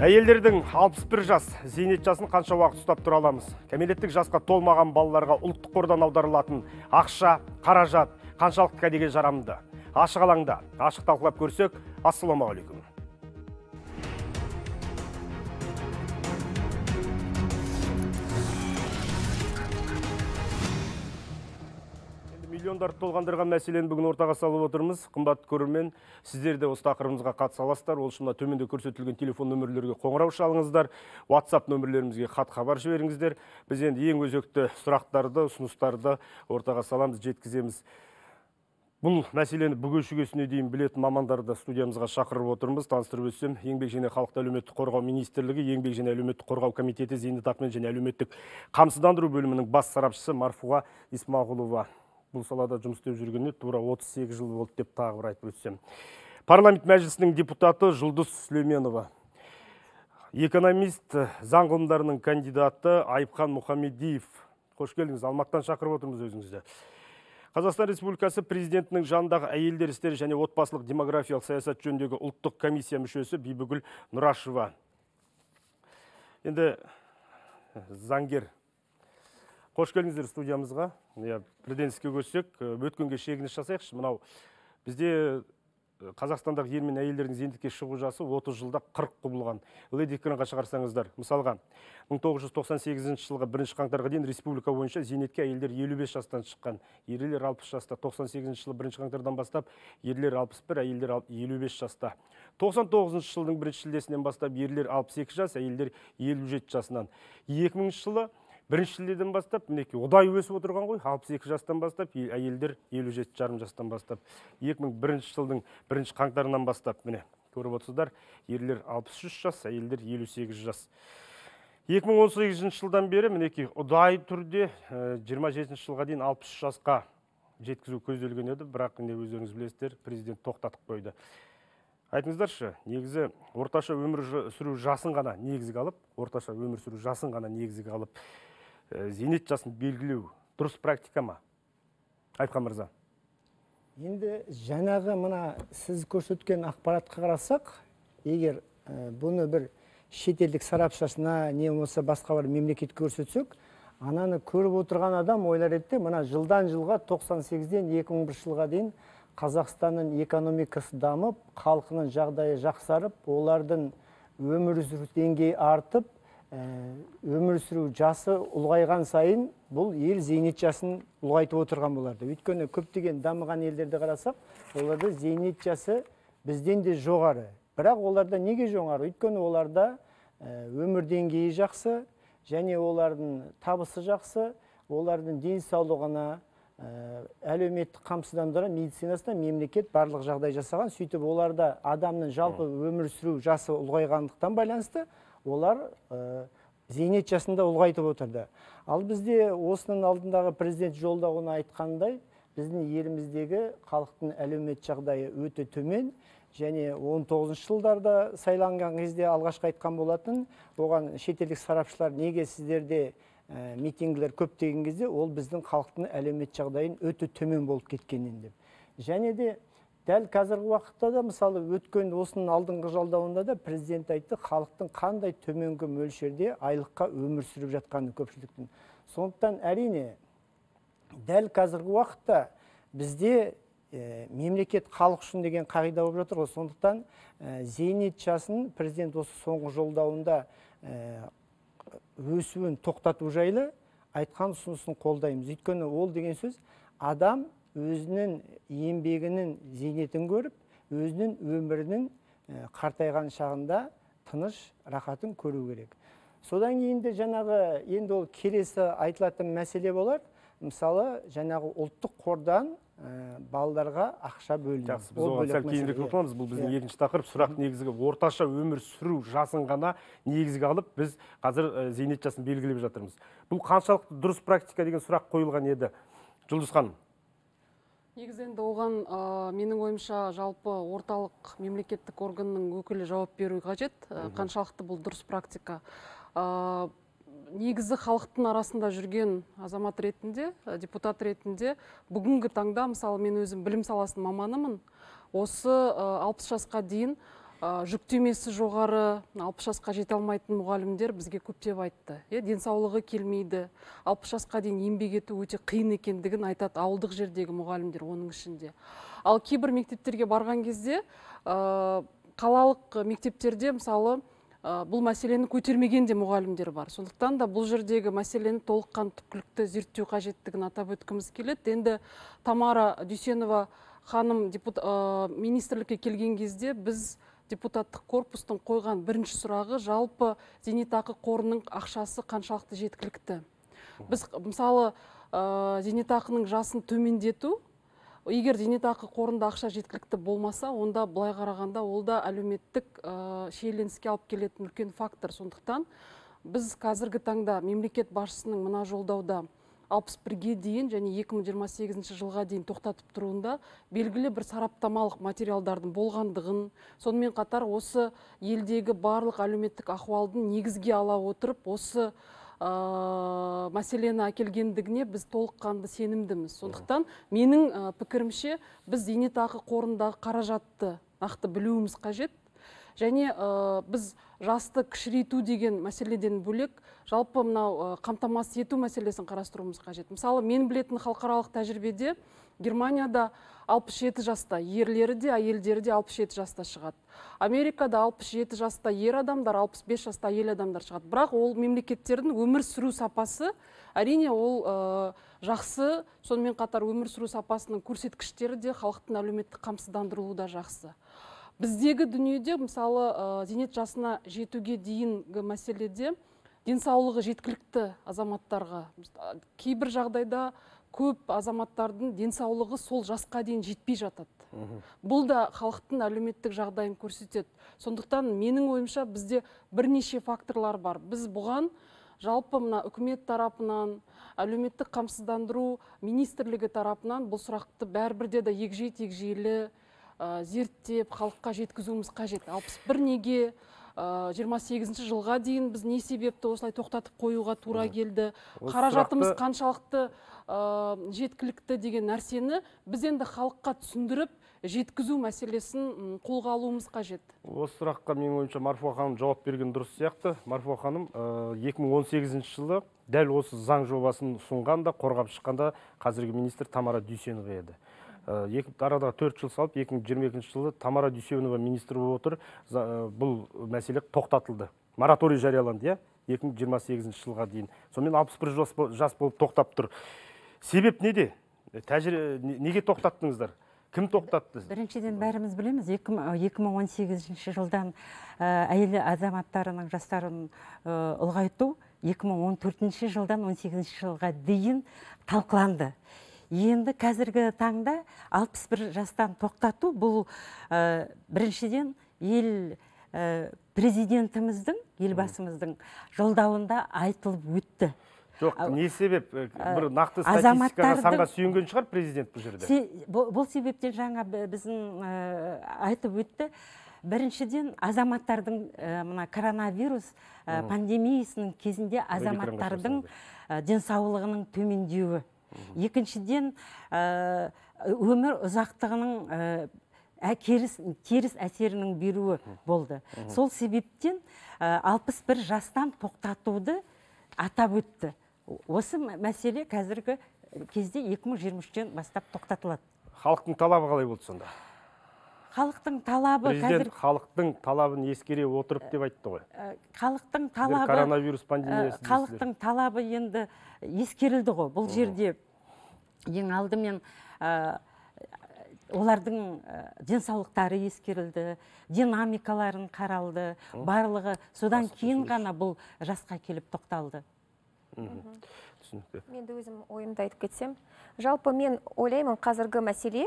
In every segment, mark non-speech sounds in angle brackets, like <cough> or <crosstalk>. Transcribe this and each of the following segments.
әйелдердің 61 жас зейнет жасын қанша уақыт ұстап тұра аламыз? Кәмелеттік жасқа толмаған балаларға ұлттық қордан аударылатын ақша қаражат қаншалықты деген жарамды? Ашық алаңда. Ашық талқылап көрсек ассалаумағалейкум. Миллиондарды толғандырған мәселені бүгін ортаға салып отырмыз. Қымбатты көрермен сіздер де осы тақырыбымызға қатыса аласыздар. Ол үшін мына төменде көрсетілген телефон нөмірлерге қоңырау шалыңыздар. Whatsapp нөмірлерімізге хат хабар жіберіңіздер. Біз енді ең өзекті сұрақтарды ұсыныстарды ортаға саламыз жеткіземіз. Бұл мәселені бүге шүгесіне дейін білетін мамандарды студиямызға шақырып отырмыз. Таныстырып өтсем еңбек және халықты әлеуметтік қорғау министрлігі еңбек және әлеуметтік қорғау комитеті зейнетақымен және әлеуметтік қамсыздандыру бөлімінің бас сарапшысы марфуға исмағұлова бұл салада жұмыс істеп жүргеніне тура 38 жыл болды деп тағы бір айтып өтсем. Парламент мәжілісінің депутаты жұлдыз сүлейменова. Экономист заң ғылымдарының кандидаты айыпхан мұхамедиев. Қош келдіңіз алматыдан шақырып отырмыз өзіңізді. Қазақстан республикасы президентінің жанындағы әйелдер істері және отбасылық демографиялық саясат жөніндегі ұлттық комиссия мүшесі бибігүл нұрашева. Енді заңгер қош келдіңіздер студиямызға. Иә бірден көшсек өткенге шегініс жасайықшы. Мынау бізде қазақстандағы ер мен әйелдердің зейнетке шығу жасы 30 жылда 40 құбылған. Леди экранға шығарсаңыздар. Мысалға 1998 жылғы бірінші қаңтарға дейін республика бойынша зейнетке әйелдер 55 жастан шыққан. Ерлер 60 жаста. 98 жылы бірінші қаңтардан бастап ерлер 61 әйелдер 55 жаста. 99 жылдың бірінші шілдесінен бастап ерлер 62 жас әйелдер 57 жасынан. 2000 жылы бірінші шілдеден бастап мінекей ұдайы өсіп отырған ғой. 62 жастан бастап әйелдер 57 жарым жастан бастап. 2001 жылдың бірінші қаңтарынан бастап міне көріп отырсыздар ерлер 63 жас әйелдер 58 жас. 2018 жылдан бері мінекей ұдайы түрде 27 жылға дейін 60 жасқа жеткізу көзделген еді. Бірақ міне өздеріңіз білесіздер президент тоқтатып қойды. Айтыңыздаршы негізі орташа өмір сүру жасын ғана негізге алып орташа өмір сүру жасын ғана негізге алып зейнет жасын белгілеу. Дұрыс практика ма? Айыпхан мырза. Енді жаңағы мына сіз көрсеткен ақпаратқа қарасақ егер бұны бір шетелдік сарапшысына не болмаса басқа бір мемлекетке көрсетсек ананы көріп отырған адам ойлар еді мына жылдан жылға 98-ден 2001 жылға дейін қазақстанның экономикасы дамып халқының жағдайы жақсарып олардың өмір сүру деңгейі артып өмір сүру жасы ұлғайған сайын бұл ел зейнет жасын ұлғайтып отырған боларды өйткені көптеген дамыған елдерді қарасақ оларда зейнет жасы бізден де жоғары. Бірақ оларда неге жоғары? Өйткені оларда өмір деңгейі жақсы және олардың табысы жақсы олардың денсаулығына әлеуметтік қамсыздандыру медицинасына мемлекет барлық жағдай жасаған. Сөйтіп оларда адамның жалпы өмір сүру жасы ұлғайғандықтан байланысты олар ә, зейнет жасында ұлғайтып отырды. Ал бізде осының алдындағы президент жолдауына айтқандай біздің еліміздегі халықтың әлеумет жағдайы өте төмен және 19 жылдарда сайланған кезде алғашқы айтқан болатын оған шетелдік сарапшылар неге сіздерде ә, митингілер көп деген кезде ол біздің халықтың әлеумет жағдайын өте төмен болып кеткеннен деп. Және де дәл қазіргі уақытта да мысалы өткен осының алдыңғы жолдауында да президент айтты халықтың қандай төменгі мөлшерде айлыққа өмір сүріп жатқанын көпшіліктің. Сондықтан әрине дәл қазіргі уақытта бізде мемлекет халық үшін деген қағида болып жатыр ғой. Сондықтан зейнет жасын президент осы соңғы жолдауында өсуін тоқтату жайлы айтқан ұсынысын қолдаймыз. Өйткені ол деген сөз адам өзінің еңбегінің зейнетін көріп өзінің өмірінің қартайған шағында тыныш рахатын көру керек. Содан кейін де жаңағы енді ол келесі айтылатын мәселе болар. Мысалы жаңағы ұлттық қордан ә, балаларға ақша бөлінеді жақсы біз оған сәл кейінірек тоқталамыз бұл біздің екінші тақырып сұрақ негізгі. Орташа өмір сүру жасын ғана негізге алып біз қазір зейнет жасын белгілеп жатырмыз. Бұл қаншалықты дұрыс практика деген сұрақ қойылған еді? Жұлдыз ханым. Негізі енді оған менің ойымша жалпы орталық мемлекеттік органның өкілі жауап беру қажет. Қаншалықты бұл дұрыс практика? Негізі халықтың арасында жүрген азамат ретінде депутат ретінде бүгінгі таңда мысалы мен өзім білім саласының маманымын. Осы алпыс жасқа дейін ә, жүктемесі жоғары алпыс жасқа жете алмайтын мұғалімдер бізге көптеп айтты. Иә денсаулығы келмейді алпыс жасқа дейін еңбек ету өте қиын екендігін айтады ауылдық жердегі мұғалімдер оның ішінде. Ал кейбір мектептерге барған кезде ә, қалалық мектептерде мысалы ә, бұл мәселені көтермеген де мұғалімдер бар. Сондықтан да бұл жердегі мәселені толыққан түпкілікті зерттеу қажеттігін атап өткіміз келеді. Енді тамара дүйсенова ханым депутат министрлікке келген кезде біз депутаттық корпустың қойған бірінші сұрағы жалпы зейнетақы қорының ақшасы қаншалықты жеткілікті? Біз мысалы ә, зейнетақының жасын төмендету егер зейнетақы қорында ақша жеткілікті болмаса онда былай қарағанда ол да әлеуметтік ә, шиеленіске алып келетін үлкен фактор. Сондықтан біз қазіргі таңда мемлекет басшысының мына жолдауда алпыс бірге дейін және 2028 жылға дейін тоқтатып тұруында белгілі бір сараптамалық материалдардың болғандығын сонымен қатар осы елдегі барлық әлеуметтік ахуалдың негізге ала отырып осы ә, мәселені әкелгендігіне біз толыққанды сенімдіміз. Сондықтан менің ә, пікірімше біз зейнетақы қорындағы қаражатты нақты білуіміз қажет. Және ә, біз жасты кішірейту деген мәселеден бөлек жалпы мынау қамтамасыз ету мәселесін қарастыруымыз қажет. Мысалы мен білетін халықаралық тәжірибеде германияда 67 жаста ерлері де әйелдері де 67 жаста шығады. Америкада 67 жаста ер адамдар 65 жаста әйел адамдар шығады. Бірақ ол мемлекеттердің өмір сүру сапасы әрине ол ә, жақсы. Сонымен қатар өмір сүру сапасының көрсеткіштері де халықтың әлеуметтік қамсыздандырылуы да жақсы. Біздегі дүниеде мысалы ә, зейнет жасына жетуге дейінгі мәселеде денсаулығы жеткілікті азаматтарға кейбір жағдайда көп азаматтардың денсаулығы сол жасқа дейін жетпей жатады. Бұл да халықтың әлеуметтік жағдайын көрсетеді. Сондықтан менің ойымша бізде бірнеше факторлар бар. Біз бұған жалпы мына үкімет тарапынан әлеуметтік қамсыздандыру министрлігі тарапынан бұл сұрақты бәрібір де егжей тегжейлі ә, зерттеп халыққа жеткізуіміз қажет. Алпыс бір неге жиырма сегізінші жылға дейін біз не себепті осылай тоқтатып қоюға тура келді? Қаражатымыз қаншалықты жеткілікті деген нәрсені біз енді халыққа түсіндіріп жеткізу мәселесін қолға алуымыз қажет. Осы сұраққа менің ойымша марфуға ханым жауап берген дұрыс сияқты. Марфуға ханым 2018 жылы дәл осы заң жобасын ұсынғанда қорғап шыққанда қазіргі министр тамара дүйсенова еді. Екі арада төрт жыл салып 2022 жылы тамара дүйсенова министр болып отыр. Бұл мәселе тоқтатылды. Мораторий жарияланды иә? 2028 жылға дейін. Сонымен 61 жас болып тоқтап тұр. Себеп неде? Неге тоқтаттыңыздар? Кім тоқтатты? Біріншіден бәріміз білеміз 2018 жылдан әйел азаматтарының жастарын ұлғайту 2014 жылдан 18 жылға дейін талқыланды. Енді қазіргі таңда 61 жастан тоқтату бұл біріншіден ел президентіміздің елбасымыздың жолдауында айтылып өтті. Жоқ не себеп? Бір нақты статистикаға санға сүйенген шығар президент бұл жерде. Бұл себептен жаңа біздің айтып өтті. Біріншіден азаматтардың мына коронавирус пандемиясының кезінде азаматтардың денсаулығының төмендеуі. Екіншіден өмір ұзақтығының керіс, теріс әсерінің беруі болды. Сол себептен алпыс бір жастан тоқтатуды атап өтті. Осы мәселе қазіргі кезде 2023-тен бастап тоқтатылады. Халықтың талабы қалай болды сонда? Халықтың талабы президент халықтың талабын ескере отырып деп айтты ғой. Халықтың талабы коронавирус пандемиясы халықтың талабы енді ескерілді ғой бұл жерде. Ең алдымен олардың денсаулықтары ескерілді динамикаларын қаралды. Барлығы содан кейін ғана бұл жасқа келіп тоқталды. Түсінікті. Мен де өзім ойымды айтып кетсем. Жалпы мен ойлаймын қазіргі мәселе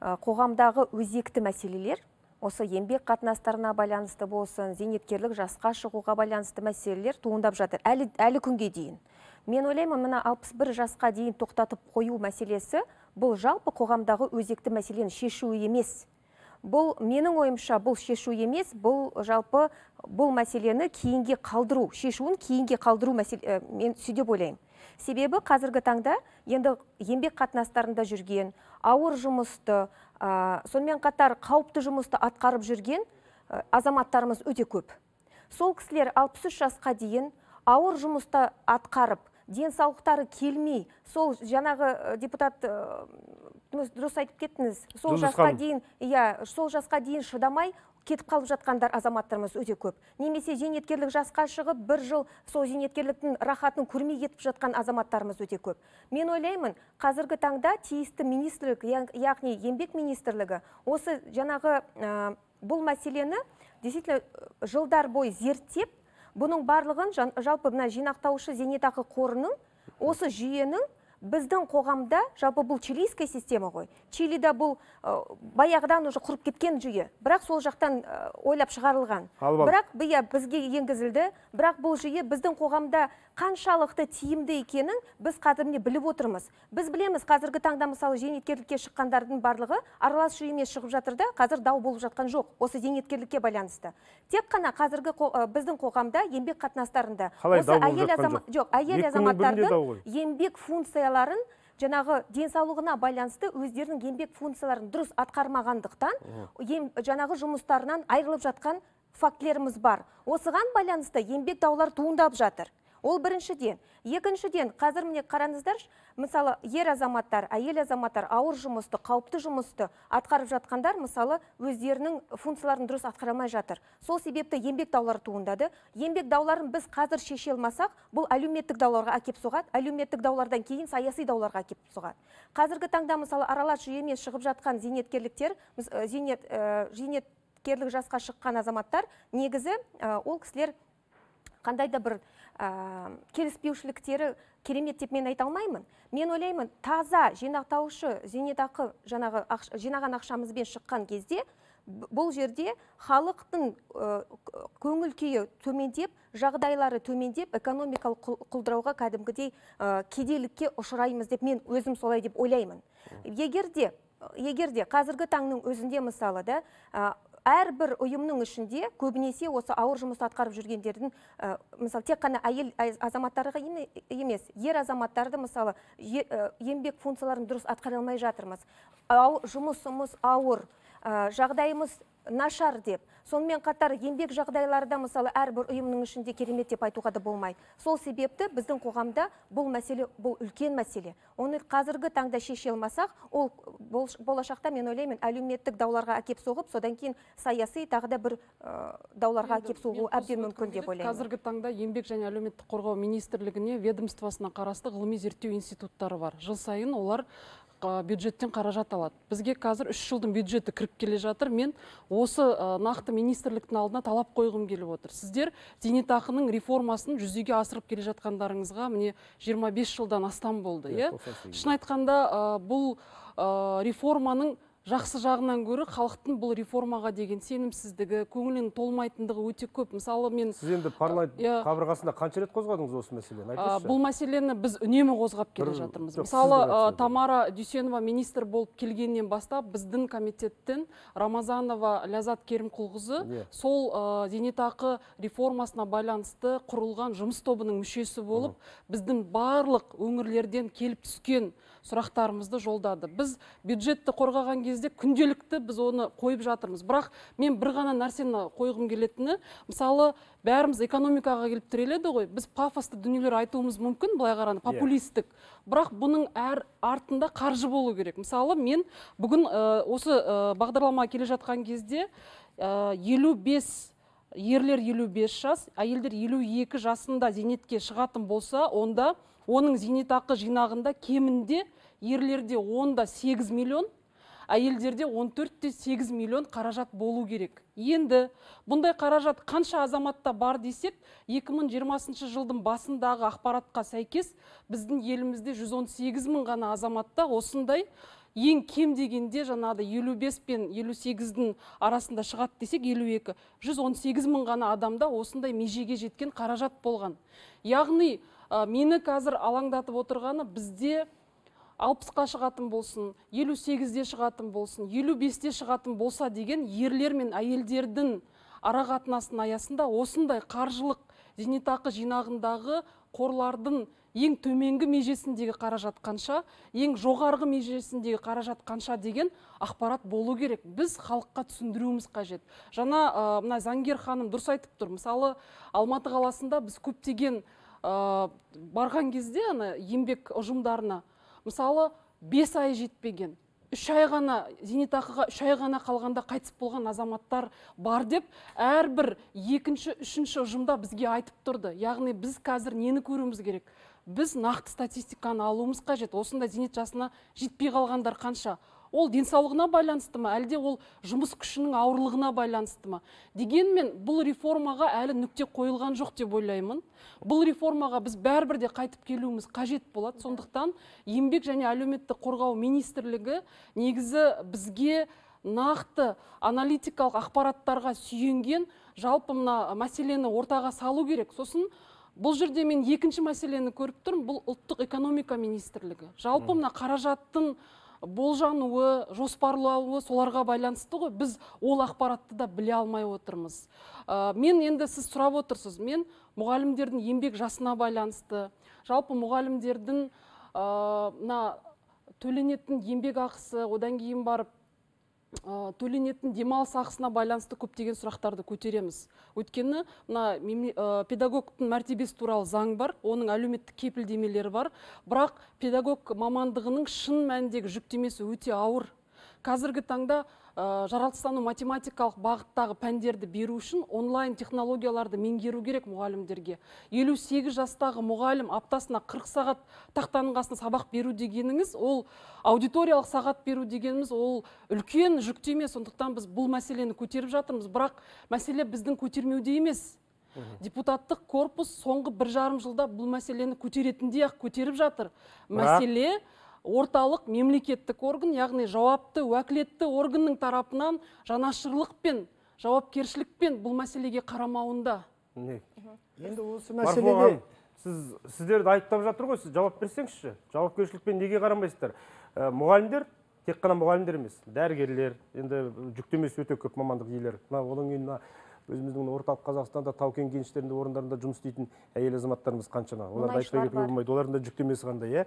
қоғамдағы өзекті мәселелер осы еңбек қатынастарына байланысты болсын зейнеткерлік жасқа шығуға байланысты мәселелер туындап жатыр. Әлі, әлі күнге дейін. Мен ойлаймын мына 61 жасқа дейін тоқтатып қою мәселесі бұл жалпы қоғамдағы өзекті мәселені шешу емес. Бұл менің ойымша бұл шешу емес бұл жалпы бұл мәселені кейінге қалдыру шешуін кейінге қалдыру мәселе мен сөйтіп ойлаймын. Себебі қазіргі таңда енді еңбек қатынастарында жүрген ауыр жұмысты ә, сонымен қатар қауіпті жұмысты атқарып жүрген азаматтарымыз өте көп. Сол кісілер 63 жасқа дейін ауыр жұмысты атқарып денсаулықтары келмей сол жаңағы депутат дұрыс айтып кеттіңіз сол жасқа дейін иә сол жасқа дейін шыдамай кетіп қалып жатқандар азаматтарымыз өте көп. Немесе зейнеткерлік жасқа шығып бір жыл сол зейнеткерліктің рахатын көрмей кетіп жатқан азаматтарымыз өте көп. Мен ойлаймын қазіргі таңда тиісті министрлік яғни еңбек министрлігі осы жаңағы бұл мәселені действительно э, жылдар бойы зерттеп бұның барлығын жалпы мына жинақтаушы зейнетақы қорының осы жүйенің біздің қоғамда жалпы бұл чилийская система ғой. Чилида бұл ә, баяғыдан уже құрып кеткен жүйе. Бірақ сол жақтан ә, ойлап шығарылған. Бірақ иә бізге енгізілді. Бірақ бұл жүйе біздің қоғамда қаншалықты тиімді екенін біз қазір міне біліп отырмыз. Біз білеміз қазіргі таңда мысалы зейнеткерлікке шыққандардың барлығы аралас жүйемен шығып жатыр да қазір дау болып жатқан жоқ. Осы зейнеткерлікке байланысты. Тек қана қазіргі қо- ә, біздің қоғамда еңбек қатынастарында Қалай осы дау болып әйел жатқан азама- жоқ? әйел азаматтардың еңбек функцияларын жаңағы денсаулығына байланысты өздерінің еңбек функцияларын дұрыс атқармағандықтан ем- жаңағы жұмыстарынан айырылып жатқан фактілеріміз бар. Осыған байланысты еңбек даулар туындап жатыр. Ол біріншіден. Екіншіден қазір міне қараңыздаршы мысалы ер азаматтар әйел азаматтар ауыр жұмысты қауіпті жұмысты атқарып жатқандар мысалы өздерінің функцияларын дұрыс атқара алмай жатыр. Сол себепті еңбек даулары туындады. Еңбек дауларын біз қазір шеше алмасақ бұл әлеуметтік дауларға әкеп соғады. Әлеуметтік даулардан кейін саяси дауларға әкеп соғады. Қазіргі таңда мысалы аралас жүйемен шығып жатқан зейнеткерліктер зейнет ә, зейнеткерлік жасқа шыққан азаматтар негізі ә, ол кісілер қандай да бір ә, келіспеушіліктері керемет деп мен айта алмаймын. Мен ойлаймын таза жинақтаушы зейнетақы жаңағы ақш- жинаған ақшамызбен шыққан кезде бұл жерде халықтың ә, көңіл күйі төмендеп жағдайлары төмендеп экономикалық құл- құлдырауға кәдімгідей ә, кедейлікке ұшыраймыз деп мен өзім солай деп ойлаймын. Егер де егер де қазіргі таңның өзінде мысалы да ә, әрбір ұйымның ішінде көбінесе осы ауыр жұмысты атқарып жүргендердің ә, мысалы тек қана әйел азаматтарға еме- емес ер азаматтарды мысалы е- ә, еңбек функцияларын дұрыс атқара алмай жатырмыз. Ау- жұмысымыз ауыр. Жағдайымыз нашар деп. Сонымен қатар еңбек жағдайлары да мысалы әрбір ұйымның ішінде керемет деп айтуға да болмайды сол себепті біздің қоғамда бұл мәселе бұл үлкен мәселе. Оны қазіргі таңда шеше алмасақ ол бол- болашақта мен ойлаймын әлеуметтік дауларға әкеп соғып содан кейін саяси тағы да бір ә, дауларға әкеп соғуы әбден мүмкін деп ойлаймын. қазіргі таңда еңбек және әлеуметтік қорғау министрлігіне ведомствосына қарасты ғылыми зерттеу институттары бар. Жыл сайын олар бюджеттен қаражат алады. Бізге қазір үш жылдың бюджеті кіріп келе жатыр. Мен осы ә, нақты министрліктің алдына талап қойғым келіп отыр. Сіздер зейнетақының реформасын жүзеге асырып келе жатқандарыңызға міне 25 жылдан астам болды иә 98 шын айтқанда ә, бұл ә, реформаның жақсы жағынан гөрі халықтың бұл реформаға деген сенімсіздігі көңілінің толмайтындығы өте көп мысалы мен сіз енді парламент Иә. қабырғасында қанша рет қозғадыңыз осы мәселені а, айтыңызшы бұл мәселені біз үнемі қозғап келе жатырмыз жоқ, мысалы айтсаңыз. тамара дүйсенова министр болып келгеннен бастап біздің комитеттен рамазанова ляззат керімқұлқызы Иә. сол зейнетақы реформасына байланысты құрылған жұмыс тобының мүшесі болып біздің барлық өңірлерден келіп түскен сұрақтарымызды жолдады. Біз бюджетті қорғаған кезде күнделікті біз оны қойып жатырмыз. Бірақ мен бір ғана нәрсені қойғым келетіні мысалы бәріміз экономикаға келіп тіреледі ғой. Біз пафосты дүниелер айтуымыз мүмкін былай қарағанда популистік. Бірақ бұның әр артында қаржы болу керек. Мысалы мен бүгін ә, осы ә, бағдарламаға келе жатқан кезде ә, елу бес ерлер 55 жас әйелдер 52 жасында зейнетке шығатын болса онда оның зейнетақы жинағында кемінде ерлерде онда 8 миллион әйелдерде 14-те 8 миллион қаражат болу керек. Енді бұндай қаражат қанша азаматта бар десек 2020 жылдың басындағы ақпаратқа сәйкес біздің елімізде 118 мың ғана азаматта осындай ең кем дегенде жаңағыдай 55 пен 58-дің арасында шығады десек 52 118 мың ғана адамда осындай межеге жеткен қаражат болған. Яғни ә, мені қазір алаңдатып отырғаны бізде алпысқа шығатын болсын елу сегізде шығатын болсын елу бесте шығатын болса деген ерлер мен әйелдердің арақатынасының аясында осындай қаржылық зейнетақы жинағындағы қорлардың ең төменгі межесіндегі қаражат қанша ең жоғарғы межесіндегі қаражат қанша деген ақпарат болу керек. Біз халыққа түсіндіруіміз қажет. Жаңа ә, мына заңгер ханым дұрыс айтып тұр. Мысалы алматы қаласында біз көптеген ә, барған кезде ана еңбек ұжымдарына мысалы бес ай жетпеген үш ай ғана зейнетақыға үш ай ғана қалғанда қайтыс болған азаматтар бар деп әрбір екінші үшінші ұжымда бізге айтып тұрды. Яғни біз қазір нені көруіміз керек? Біз нақты статистиканы алуымыз қажет. Осындай зейнет жасына жетпей қалғандар қанша? Ол денсаулығына байланысты ма? Әлде ол жұмыс күшінің ауырлығына байланысты ма? Дегенмен бұл реформаға әлі нүкте қойылған жоқ деп ойлаймын. Бұл реформаға біз бәрібір де қайтып келуіміз қажет болады. Сондықтан еңбек және әлеуметтік қорғау министрлігі негізі бізге нақты аналитикалық ақпараттарға сүйенген жалпы мына мәселені ортаға салу керек. Сосын бұл жерде мен екінші мәселені көріп тұрмын. Бұл ұлттық экономика министрлігі. Жалпы мына қаражаттың болжануы жоспарлауы соларға байланысты ғой. Біз ол ақпаратты да біле алмай отырмыз. Ә, мен енді сіз сұрап отырсыз. Мен мұғалімдердің еңбек жасына байланысты жалпы мұғалімдердің мына төленетін еңбек ақысы одан кейін барып ә, төленетін демалыс ақысына байланысты көптеген сұрақтарды көтереміз. Өйткені мына ә, педагогтың мәртебесі туралы заң бар оның әлеуметтік кепілдемелері бар. Бірақ педагог мамандығының шын мәніндегі жүктемесі өте ауыр. Қазіргі таңда ә, жаратылыстану математикалық бағыттағы пәндерді беру үшін онлайн технологияларды меңгеру керек мұғалімдерге. Елу сегіз жастағы мұғалім аптасына 40 сағат тақтаның қасында сабақ беру дегеніңіз ол аудиториялық сағат беру дегеніміз ол үлкен жүктеме. Сондықтан біз бұл мәселені көтеріп жатырмыз. Бірақ мәселе біздің көтермеуде емес. Депутаттық корпус соңғы бір жарым жылда бұл мәселені көтеретіндей ақ көтеріп жатыр. Мәселе орталық мемлекеттік орган яғни жауапты уәкілетті органның тарапынан жанашырлықпен жауапкершілікпен бұл мәселеге қарамауында. Не? Енді осы ханым, сіз сіздерді айыптап жатыр ғой сіз жауап берсеңізші. Жауапкершілікпен неге қарамайсыздар? Ә, мұғалімдер тек қана мұғалімдер емес дәрігерлер енді жүктемесі өте көп мамандық иелері. Мына одан кейін мына өзіміздің орталық қазақстанда тау кен кеніштерінде орындарында жұмыс істейтін әйел азаматтарымыз қаншама. Оларды айтпай кетуге болмайды. Олардың да жүктемесі қандай иә?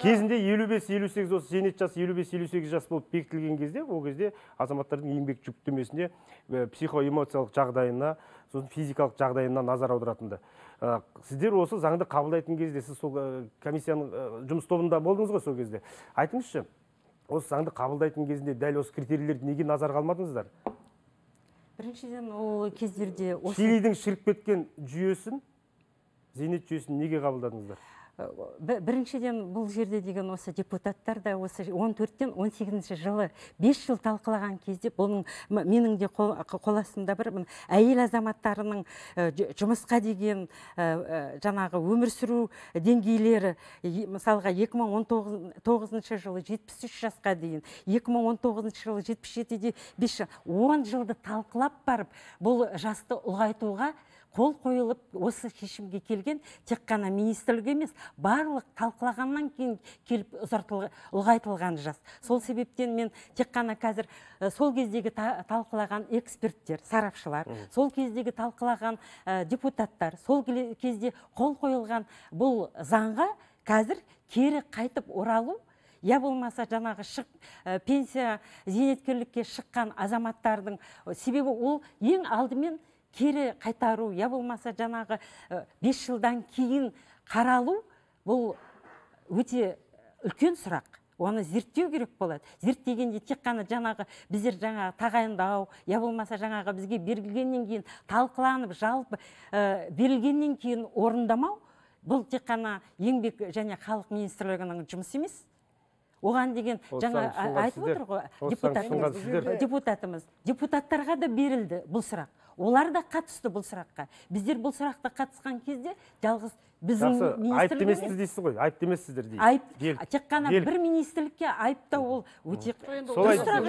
Кезінде елу бес елу сегіз осы зейнет жасы елу бес елу сегіз жас болып бекітілген кезде ол кезде азаматтардың еңбек жүктемесіне психоэмоциялық жағдайына сосын физикалық жағдайына назар аударатынды. Сіздер осы заңды қабылдайтын кезде сіз сол комиссияның жұмыс тобында болдыңыз ғой сол кезде. Айтыңызшы осы заңды қабылдайтын кезінде дәл осы критерийлерді неге назарға алмадыңыздар? Біріншіден ол кездерде осы чилидің шіріп кеткен жүйесін зейнет жүйесін неге қабылдадыңыздар? Біріншіден бұл жерде деген осы депутаттар да осы 14-тен 18 жылы 5 жыл талқылаған кезде бұның менің де қол, бір әйел азаматтарының жұмысқа деген жаңағы өмір сүру деңгейлері мысалға 2019 жылы 73 жасқа дейін 2019 жылы 77-де 5 10 жылды талқылап барып бұл жасты ұлғайтуға қол қойылып осы шешімге келген тек қана министрлік емес барлық талқылағаннан кейін келіп ұлғайтылған жас. Сол себептен мен тек қана қазір сол кездегі талқылаған эксперттер сарапшылар сол кездегі талқылаған депутаттар сол кезде қол қойылған бұл заңға қазір кері қайтып оралу я болмаса жаңағы шық, пенсия зейнеткерлікке шыққан азаматтардың себебі ол ең алдымен кері қайтару я болмаса жаңағы бес жылдан кейін қаралу бұл өте үлкен сұрақ. Оны зерттеу керек болады. Зерттегенде тек қана жаңағы біздер жаңағы тағайындау я болмаса жаңағы бізге берілгеннен кейін талқыланып жалпы ә, берілгеннен кейін орындамау бұл тек қана еңбек және халық министрлігінің жұмысы емес. Оған деген жаңа айтып отыр ғой депутатымыз. депутатымыз. Депутаттарға да берілді бұл сұрақ. Олар да қатысты бұл сұраққа. Біздер бұл сұраққа қатысқан кезде жалғыз біздің айыпты емессіз дейсіз ғой айыпты емессіздер дейді айып тек қана бір министрлікке айыптау ол өте дұрыс сұрақ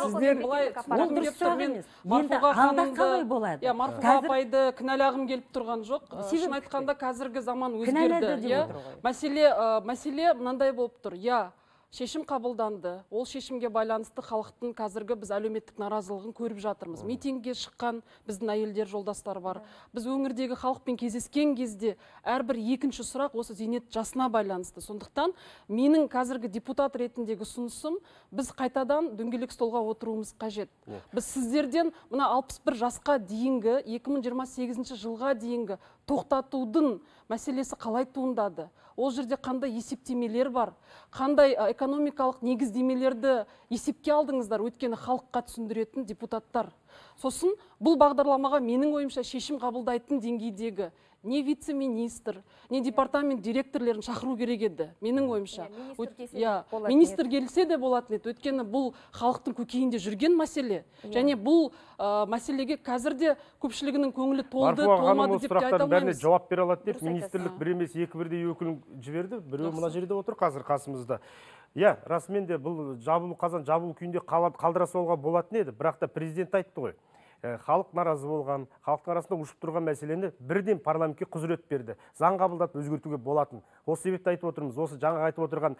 сіздер ол дұрыс сұрақ емес енді алда қалай болады? иә марфуға апайды кінәлағым келіп тұрған жоқ. Шын айтқанда қазіргі заман өзгерді иә. мәселе мәселе мынандай болып тұр. Иә шешім қабылданды. Ол шешімге байланысты халықтың қазіргі біз әлеуметтік наразылығын көріп жатырмыз. Митингке шыққан біздің әйелдер жолдастар бар. Біз өңірдегі халықпен кездескен кезде әрбір екінші сұрақ осы зейнет жасына байланысты. Сондықтан менің қазіргі депутат ретіндегі ұсынысым біз қайтадан дөңгелек столға отыруымыз қажет. Біз сіздерден мына 61 жасқа дейінгі 2028 жылға дейінгі тоқтатудың мәселесі қалай туындады? Ол жерде қандай есептемелер бар? Қандай экономикалық негіздемелерді есепке алдыңыздар өйткені халыққа түсіндіретін депутаттар. Сосын бұл бағдарламаға менің ойымша шешім қабылдайтын деңгейдегі не вице министр не департамент директорлерін шақыру керек еді менің ойымша. Министр Өйт- келсе де иә, болатын министр келсе де болатын еді. Өйткені бұл халықтың көкейінде жүрген мәселе. Және бұл ә, мәселеге қазір де көпшілігінің көңілі толды толмады деп те айта алмаймыз. жауап бере алады деп министрлік бір емес екі бірдей өкілін жіберді. Біреуі мына жерде отыр қазір қасымызда. Иә расымен де бұл жабулы қазан жабулы күйінде қалдыра салуға болатын еді. Бірақ та президент айтты ғой халық наразы болған халықтың арасында ушып тұрған мәселені бірден парламентке құзырет берді. Заң қабылдап өзгертуге болатын. Осы себепті айтып отырмыз осы жаңа айтып отырған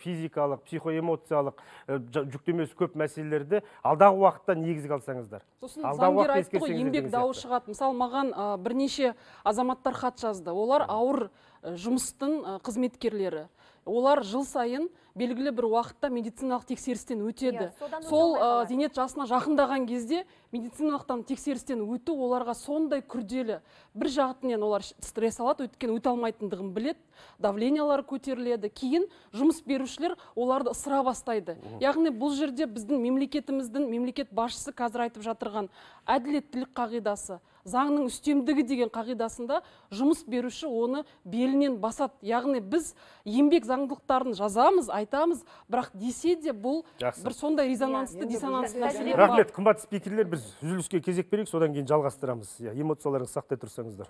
физикалық психоэмоциялық жүктемесі көп мәселелерді алдағы уақытта негізге алсаңыздар. Сосын Алдағы заңгер айтты ғой еңбек дауы шығады. Мысалы маған бірнеше азаматтар хат жазды. Олар ауыр жұмыстың қызметкерлері. Олар жыл сайын белгілі бір уақытта медициналық тексерістен өтеді. Иә, содан сол ә, зейнет жасына жақындаған кезде медициналықтан тексерістен өту оларға сондай күрделі бір жағынан олар стресс алады өйткені өте алмайтындығын білет давлениялары көтеріледі. Кейін жұмыс берушілер оларды ысыра бастайды. Яғни бұл жерде біздің мемлекетіміздің мемлекет басшысы қазір айтып жатырған әділеттілік қағидасы заңның үстемдігі деген қағидасында жұмыс беруші оны белінен басады. Яғни біз еңбек заңдылықтарын жазамыз айтамыз бірақ десе де бұл Жақсы. бір сондай резонансты бұл диссонансты рахмет. қымбатты спикерлер біз үзіліске кезек берейік содан кейін жалғастырамыз. Иә эмоцияларыңызды сақтай тұрсаңыздар.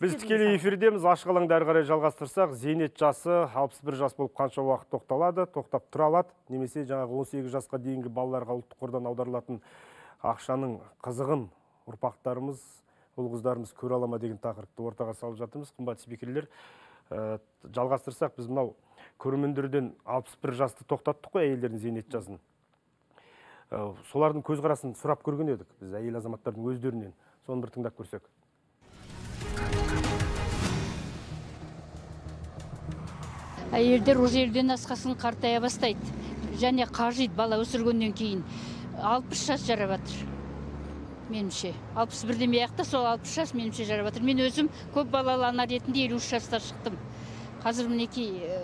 Біз тікелей эфирдеміз ашық алаңда әрі қарай жалғастырсақ зейнет жасы 61 жас болып қанша уақыт тоқталады тоқтап тұра алады. Немесе жаңағы 18 жасқа дейінгі балаларға ұлттық қордан аударылатын ақшаның қызығын ұрпақтарымыз ұл қыздарымыз көре ала ма деген тақырыпты ортаға салып жатырмыз. Қымбатты спикерлер Ә, жалғастырсақ біз мынау көрермендерден 61 жасты тоқтаттық қой әйелдердің зейнет жасын. Ә, солардың көзқарасын сұрап көрген едік біз әйел азаматтардың өздерінен. Соны бір тыңдап көрсек. Әйелдер уже елден асқасын қартая бастайды және қажиды бала өсіргеннен кейін алпыс жас жарап жатыр меніңше алпыс бір демей ақ та сол алпыс жас меніңше жарап жатыр мен өзім көп балалы ана ретінде елу үш жаста шықтым. Қазір мінекей э,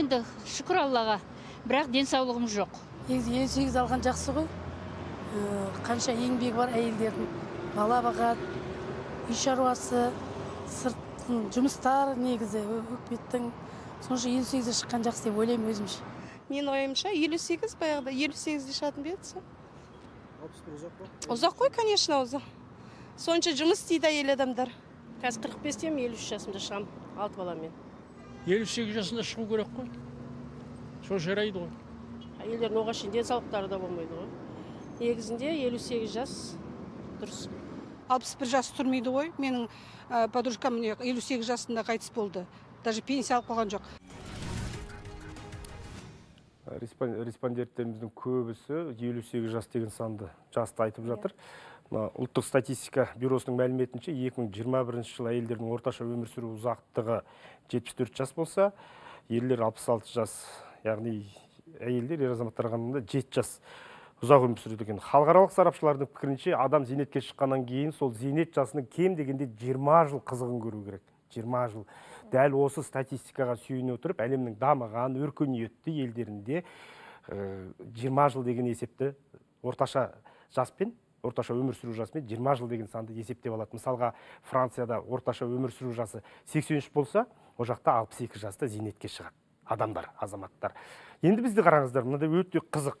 енді шүкір аллаға бірақ денсаулығым жоқ. Негізі елу сегіз алған жақсы ғой. Э, қанша еңбегі бар әйелдердің. Бала бағады үй шаруасы сырттың жұмыстар негізі үкіметтің сонша елу сегізде шыққан жақсы деп ойлаймын өзімше. Менің ойымша елу сегіз баяғыда елу сегізде шығатын ба еді сол? Ұзақ қой конечно ұзақ. Сонша жұмыс істейді әйел адамдар. Қазір қырық бестемін елу үш жасымда шығамын алты баламен. Елу сегіз жасында шығу керек қой. Сол жарайды ғой. Әйелдердің оған шейін денсаулықтары да болмайды ғой. Негізінде елу сегіз жас дұрыс. Алпыс бір жас тұрмайды ғой. Менің ә, подружкам міне елу сегіз жасында қайтыс болды. Даже пенсия алып қалған жоқ. Респонденттеріміздің көбісі 58 жас деген санды жасты айтып жатыр. Мына ұлттық статистика бюросының мәліметінше 2021 жылы әйелдердің орташа өмір сүру ұзақтығы 74 жас болса ерлер 66 жас яғни әйелдер ер азаматтарға қарағанда 7 жас ұзақ өмір сүреді екен. Халықаралық сарапшылардың пікірінше адам зейнетке шыққаннан кейін сол зейнет жасының кем дегенде 20 жыл қызығын көру керек. 20 жыл. Дәл осы статистикаға сүйене отырып әлемнің дамыған өркениетті елдерінде ә, 20 жыл деген есепті орташа жаспен орташа өмір сүру жасымен 20 жыл деген санды есептеп алады. Мысалға францияда орташа өмір сүру жасы 83 болса ол жақта 62 жаста зейнетке шығады. Адамдар азаматтар. Енді бізді қараңыздар мынандай өте қызық.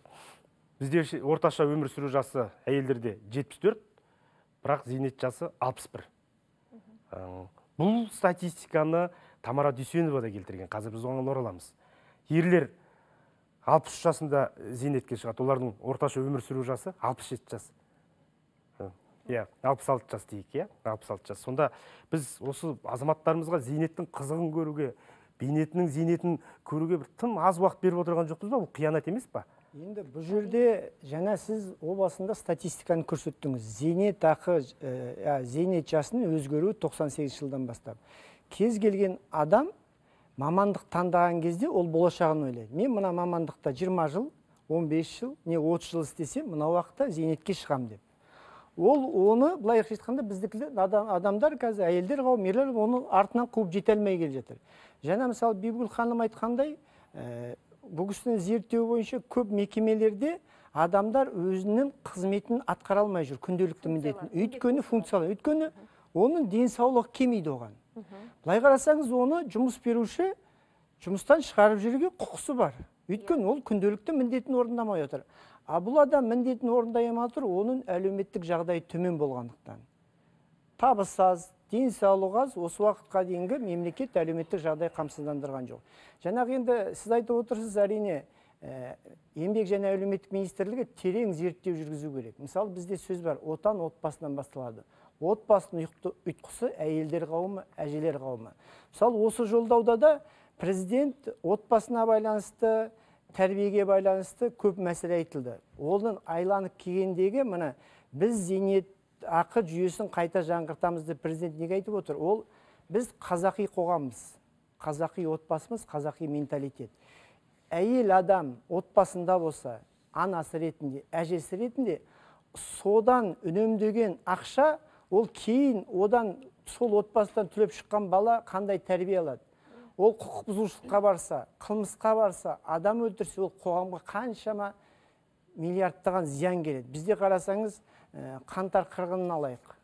Бізде орташа өмір сүру жасы әйелдерде 74 бірақ зейнет жасы 61 Ә, бұл статистиканы тамара дүйсенова да келтірген. Қазір біз оған ораламыз. Ерлер 63 жасында зейнетке шығады. Олардың орташа өмір сүру жасы 67 жас. Иә 66 жас дейік иә 66 жас. Сонда біз осы азаматтарымызға зейнеттің қызығын көруге бейнетінің зейнетін көруге бір тым аз уақыт беріп отырған жоқпыз ба? Бұл қиянат емес па? Енді бұл жерде жаңа сіз о басында статистиканы көрсеттіңіз. Зейнетақы ә, зейнет жасының өзгеруі 98 жылдан бастап. Кез келген адам мамандық таңдаған кезде ол болашағын ойлайды. Мен мына мамандықта 20 жыл 15 жыл не 30 жыл істесем мына уақытта зейнетке шығамын деп. Ол оны былай айтқанда біздікі адам, адамдар қазір әйелдер қауым ерлер оны артынан қуып жете алмай келе жатыр. Жаңа мысалы бибігүл ханым айтқандай ә, бұл кісінің зерттеуі бойынша көп мекемелерде адамдар өзінің қызметін атқара алмай жүр күнделікті міндетін. өйткені функциялар. өйткені оның денсаулығы келмейді оған. Былай қарасаңыз оны жұмыс беруші жұмыстан шығарып жіберуге құқысы бар. Өйткені ол күнделікті міндетін орындамай отыр. А бұл адам міндетін орындай алмай отыр оның әлеуметтік жағдайы төмен болғандықтан. Табысы денсаулығы аз осы уақытқа дейінгі мемлекет әлеуметтік жағдай қамсыздандырған жоқ. Жаңағы енді сіз айтып отырсыз әрине ә, еңбек және әлеуметтік министрлігі терең зерттеу жүргізу керек. Мысалы бізде сөз бар отан отбасынан басталады. Отбасының ұйытқысы әйелдер қауымы әжелер қауымы. Мысалы осы жолдауда да президент отбасына байланысты тәрбиеге байланысты көп мәселе айтылды. Оның айланып келгендегі мына біз зейнет ақы жүйесін қайта жаңғыртамыз деп президент неге айтып отыр? Ол біз қазақи қоғамбыз. Қазақи отбасымыз қазақи менталитет. Әйел адам отбасында болса анасы ретінде әжесі ретінде содан үнемдеген ақша ол кейін одан сол отбасыдан түлеп шыққан бала қандай тәрбие алады? Ол құқық бұзушылыққа барса қылмысқа барса адам өлтірсе ол қоғамға қаншама миллиардтаған зиян келеді. Бізде қарасаңыз қаңтар қырғынын алайық.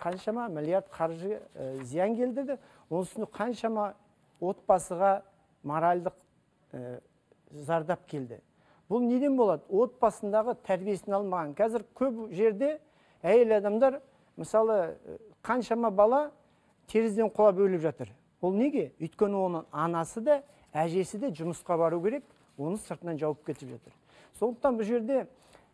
Қаншама миллиард қаржы ә, зиян келді оның үстіне қаншама отбасыға моральдық ә, зардап келді. Бұл неден болады? Отбасындағы тәрбиесін алмаған. Қазір көп жерде әйел адамдар мысалы қаншама бала терезеден құлап өліп жатыр. Ол неге? Өйткені оның анасы да әжесі де жұмысқа бару керек оны сыртынан жауып кетіп жатыр. Сондықтан бұл жерде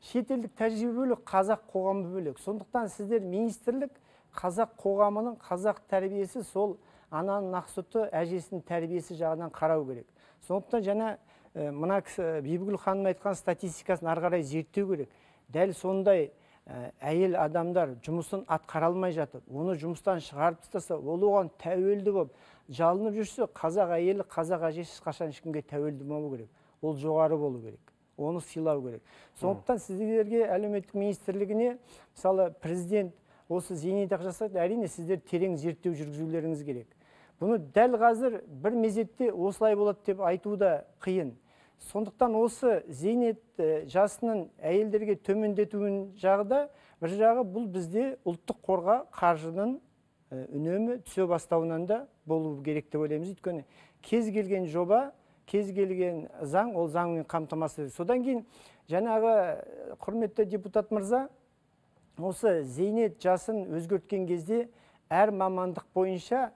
шетелдік тәжірибе бөлек қазақ қоғамы бөлек. Сондықтан сіздер министрлік қазақ қоғамының қазақ тәрбиесі сол ананың ақ сүті әжесінің тәрбиесі жағынан қарау керек. Сондықтан жаңа ә, мына кісі бибігүл ханым айтқан статистикасын ары қарай зерттеу керек. Дәл сондай ә, әйел адамдар жұмысын атқара алмай жатып оны жұмыстан шығарып тастаса ол оған тәуелді болып жалынып жүрсе қазақ әйелі қазақ әжесі ешқашан ешкімге тәуелді болмау керек. Ол жоғары болу керек. Оны сыйлау керек. Сондықтан сіздерге әлеуметтік министрлігіне мысалы президент осы зейнетақы жасайды әрине сіздер терең зерттеу жүргізулеріңіз керек. Бұны дәл қазір бір мезетте осылай болады деп айту да қиын. Сондықтан осы зейнет жасының әйелдерге төмендетуін жағы бір жағы бұл бізде ұлттық қорға қаржының үнемі түсе бастауынан да болу керек деп ойлаймыз. Өйткені кез келген жоба кез келген заң ол заңмен қамтамасыз содан кейін жаңағы құрметті депутат мырза осы зейнет жасын өзгерткен кезде әр мамандық бойынша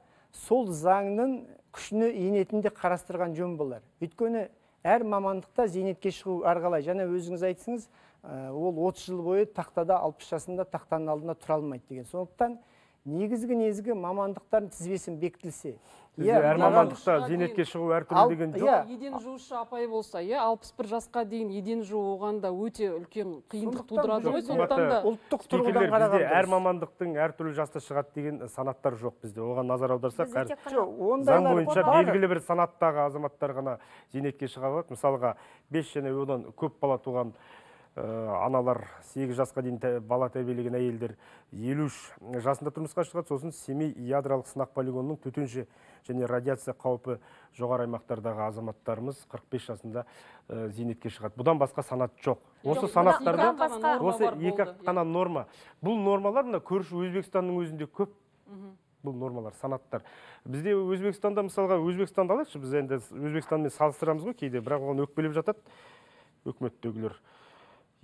сол заңның күшіне енетін де қарастырған жөн болар. Өйткені әр мамандықта зейнетке шығу әрқалай. Жаңа өзіңіз айтсыңыз ол 30 жыл бойы тақтада 60 жасында тақтаның алдында тұра алмайды деген. Сондықтан негізгі негізгі мамандықтардың тізбесін бекітілсе иә әр мамандықта зейнетке шығу әртүрлі деген жоқ. иә. Еден жуушы апай болса иә алпыс бір жасқа дейін еден жуу оған да өте үлкен қиындық тудырады. ғой сондықтан да ұлттық тұрғыдан қараған әр мамандықтың әртүрлі жаста шығады деген санаттар жоқ бізде. Оған назар аударсақ заң бойынша белгілі бір санаттағы азаматтар ғана зейнетке шыға алады. Мысалға бес және одан көп бала туған аналар сегіз жасқа дейін бала тәрбиелеген әйелдер елу үш жасында тұрмысқа шығады. Сосын семей ядролық сынақ полигонының төтенше және радиация қаупі жоғары аймақтардағы азаматтарымыз 45 жасында зейнетке шығады. Бұдан басқа санат жоқ. Осы санаттарда осы екі қана норма. Бұл нормалар мына көрші өзбекстанның өзінде көп. Бұл нормалар санаттар. Бізде өзбекстанда мысалға өзбекстанды алайықшы біз енді өзбекстанмен салыстырамыз ғой кейде бірақ оған өкпелеп жатады өкіметтегілер.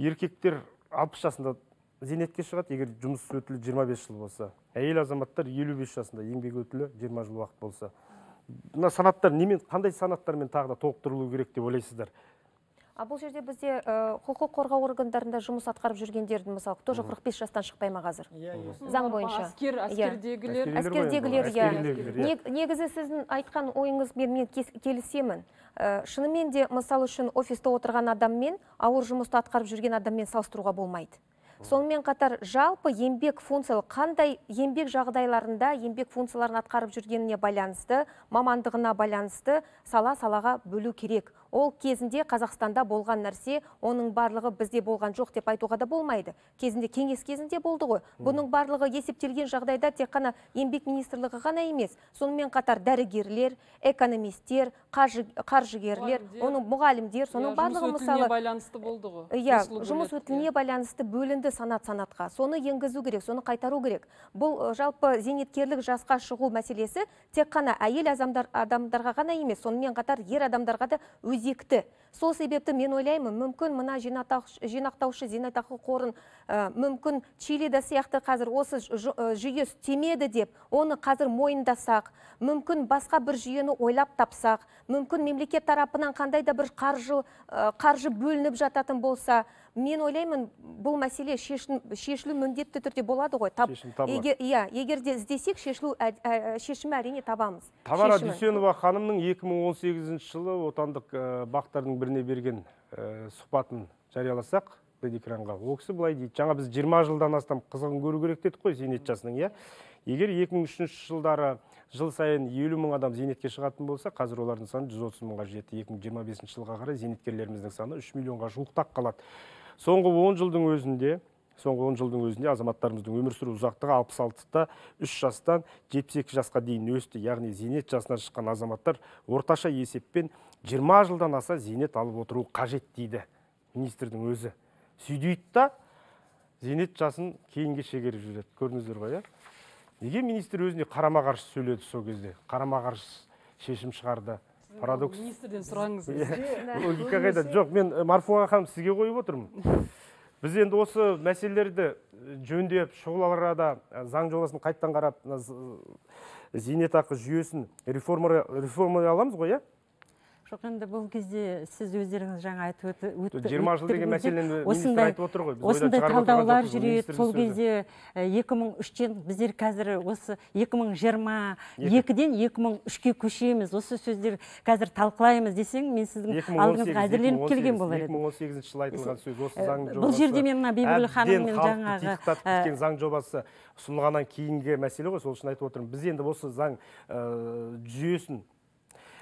Еркектер алпыс жасында зейнетке шығады. Егер жұмыс өтілі 25 жыл болса әйел азаматтар 55 жасында еңбек өтілі 20 жыл уақыт болса. Мына санаттар немен қандай санаттармен тағы да толықтырылу керек деп ойлайсыздар? А бұл жерде бізде құқық қорғау органдарында жұмыс атқарып жүргендердің мысалы тоже 45 жастан шықпай ма қазір? Иә иә. Заң бойынша. Әскер әскердегілер әскердегілер иә. иә. Не- негізі сіздің айтқан ойыңызбен мен келісемін. Шынымен де мысал үшін офиста отырған адаммен ауыр жұмысты атқарып жүрген адаммен салыстыруға болмайды. Сонымен қатар жалпы еңбек функциялы қандай еңбек жағдайларында еңбек функцияларын атқарып жүргеніне байланысты мамандығына байланысты сала салаға бөлу керек. Ол кезінде қазақстанда болған нәрсе оның барлығы бізде болған жоқ деп айтуға да болмайды. Кезінде кеңес кезінде болды ғой. Бұның барлығы есептелген жағдайда тек қана еңбек министрлігі ғана емес сонымен қатар дәрігерлер экономисттер қаржы, қаржыгерлер Мұғалімдер. оның мұғалімдер соның Иә, барлығы жұмыс өтіліне мысалы байланысты болды ғой. Иә жұмыс бөледі, өтіліне байланысты бөлінді санат санатқа. Соны енгізу керек соны қайтару керек. Бұл жалпы зейнеткерлік жасқа шығу мәселесі тек қана әйел адамдарға ғана емес сонымен қатар ер адамдарға да өзекті сол себепті мен ойлаймын мүмкін мына жинақтаушы зейнетақы қорын мүмкін чилида сияқты қазір осы жүйе істемеді деп оны қазір мойындасақ мүмкін басқа бір жүйені ойлап тапсақ мүмкін мемлекет тарапынан қандай да бір қаржы қаржы бөлініп жататын болса мен ойлаймын бұл мәселе шешілу міндетті түрде болады ғой. Тап егер иә егер де іздесек шешілу ә- ә- шешімі әрине табамыз. Тамара дүйсенова ханымның 2018 жылы отандық ә, бақтардың біріне берген ә, сұхбатын жарияласақ экранға. Ол кісі былай дейді жаңа біз 20 жылдан астам қызығын көру керек дедік қой зейнет жасының иә. Егер 2003 жылдары жыл сайын 50 мың адам зейнетке шығатын болса қазір олардың саны 130 мыңға жетті. 2025 жылға қарай зейнеткерлеріміздің саны 3 миллионға жуықтап қалады. Соңғы 10 жылдың өзінде соңғы 10 жылдың өзінде азаматтарымыздың өмір сүру ұзақтығы 66-та 3 жастан 72 жасқа дейін өсті. Яғни зейнет жасына шыққан азаматтар орташа есеппен 20 жылдан аса зейнет алып отыру қажет дейді министрдің өзі. Сөйдейді да зейнет жасын кейінге шегеріп жүреді. Көрдіңіздер ғой иә? Неге министр өзіне қарама қарсы сөйледі сол кезде? Қарама қарсы шешім шығарды. Парадокс. министрден сұраңыз. Иә, логика қайда? жоқ мен марфуға ханым сізге қойып отырмын. Біз енді осы мәселелерді жөндеп шұғыл арада заң жобасын қайттан қарап зейнетақы жүйесін реформа реформалай аламыз ғой иә? Жоқ енді бұл кезде сіз өздеріңіз жаңа айтып өт- өтті- 20 жыл деген мәселені осындай айтып отыр ғой, осындай талдаулар жүреді. сол кезде екі мың үштен біздер қазір осы екі мың жиырма екіден екі мың үшке көшеміз. Осы сөздер қазір талқылаймыз десең мен сіздің алдыңызға әзірленіп келген болар едім 2018 жылы айтылған сөз осы заң жобасы бұл жерде мен мына бибігүл халықты жаңағы, кеткен заң жобасы ұсынылғаннан кейінгі мәселе ғой. Сол үшін айтып отырмын. Біз енді осы заң жүйесін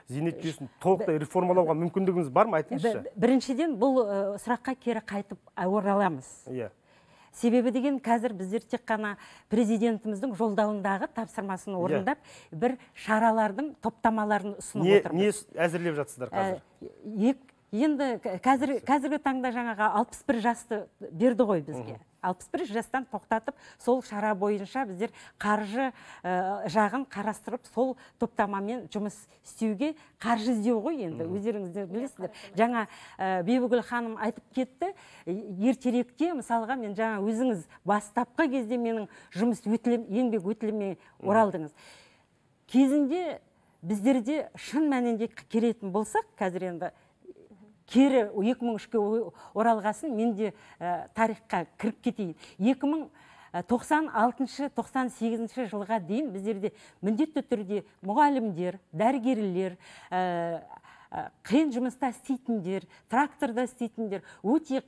зейнет жүйесін толықтай реформалауға мүмкіндігіміз бар ма? Айтыңызшы. Бі- біріншіден бұл сұраққа кері қайтып ораламыз иә. Себебі деген қазір біздер тек қана президентіміздің жолдауындағы тапсырмасын Иә. орындап бір шаралардың топтамаларын ұсынып не отырмыз. не әзірлеп жатсыздар қазір? Ә, ек- енді қазір қазіргі таңда жаңағы 61 жасты берді ғой бізге. 61 жастан тоқтатып сол шара бойынша біздер қаржы ә, жағын қарастырып сол топтамамен жұмыс істеуге қаржы іздеу ғой енді. Өздеріңіздер білесіздер. жаңа ә, бибігүл ханым айтып кетті ертеректе мысалға мен жаңа өзіңіз бастапқы кезде менің жұмыс өтілім еңбек өтіліме оралдыңыз кезінде біздерде шын мәнінде келетін болсақ қазір енді кері 2003-ке оралғасын мен де ә, тарихқа кіріп кетейін. 2096-98 жылға дейін біздерде міндетті түрде мұғалімдер дәрігерлер ә, ә, қиын жұмыста істейтіндер тракторда істейтіндер өте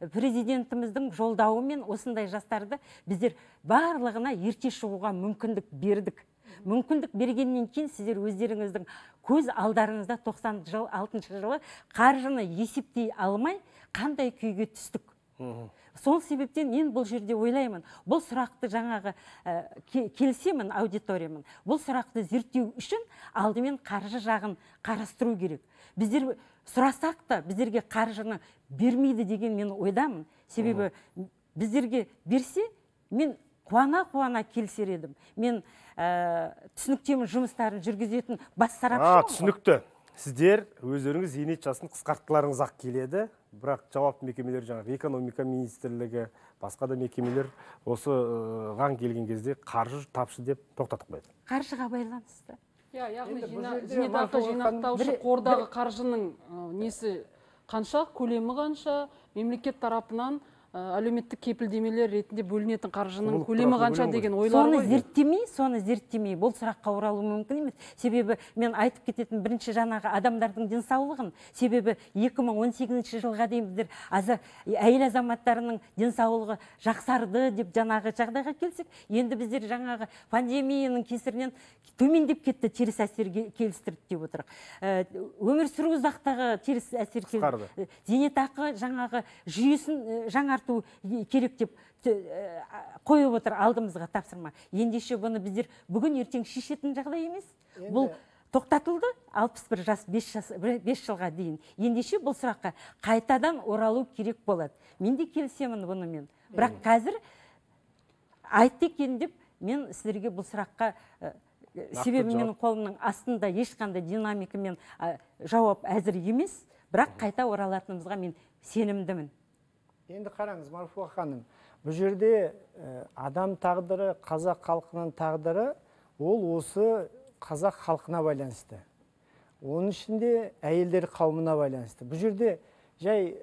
президентіміздің жолдауымен осындай жастарды біздер барлығына ерте шығуға мүмкіндік бердік. Мүмкіндік бергеннен кейін сіздер өздеріңіздің көз алдарыңызда 90 жыл 6 жылы қаржыны есептей алмай қандай күйге түстік? Сол себептен мен бұл жерде ойлаймын бұл сұрақты жаңағы ә, ке- келісемін аудиториямен. Бұл сұрақты зерттеу үшін алдымен қаржы жағын қарастыру керек. Біздер сұрасақ та біздерге қаржыны бермейді деген мен ойдамын. Себебі біздерге берсе мен қуана қуана келісер едім. Мен ә, түсініктеме жұмыстарын жүргізетін бас сарапшымын ғой. түсінікті. Сіздер өздеріңіз зейнет жасын қысқартқыларыңыз ақ келеді. Бірақ жауапты мекемелер жаңағы экономика министрлігі басқа да мекемелер осы э, заң келген кезде қаржы тапшы деп тоқтатып қояды. Қаржыға байланысты. Иә яғни зейнетақы жинақтаушы қордағы қаржының несі қанша көлемі қанша мемлекет тарапынан әлеуметтік кепілдемелер ретінде бөлінетін қаржының көлемі қанша деген ойлар соны зерттемей соны зерттемей бұл сұраққа оралу мүмкін емес. Себебі мен айтып кететін бірінші жаңағы адамдардың денсаулығын себебі 2018 жылға дейін біздер аза, әйел азаматтарының денсаулығы жақсарды деп жаңағы жағдайға келсек енді біздер жаңағы пандемияның кесірінен төмендеп кетті теріс әсер ке- келістірді деп отырық. Ә, өмір сүру ұзақтығы теріс әсер Қысқарды. Э, зейнетақы жаңағы жүйесін э, жаңарту керек деп қойып отыр алдымызға тапсырма. Ендеше бұны біздер бүгін ертең шешетін жағдай емес. Бұл тоқтатылды 61 жас 5 жас 5 жылға дейін. Ендеше бұл сұраққа қайтадан оралу керек болады. Мен де келісемін бұнымен. Бірақ қазір айтты екен деп мен сіздерге бұл сұраққа э, себебі менің қолымның астында ешқандай динамикамен ә, жауап әзір емес. Бірақ қайта оралатынымызға мен сенімдімін. Енді қараңыз марфуға ханым бұл жерде э, адам тағдыры қазақ халқының тағдыры ол осы қазақ халқына байланысты. Оның ішінде әйелдер қауымына байланысты. Бұл жерде жай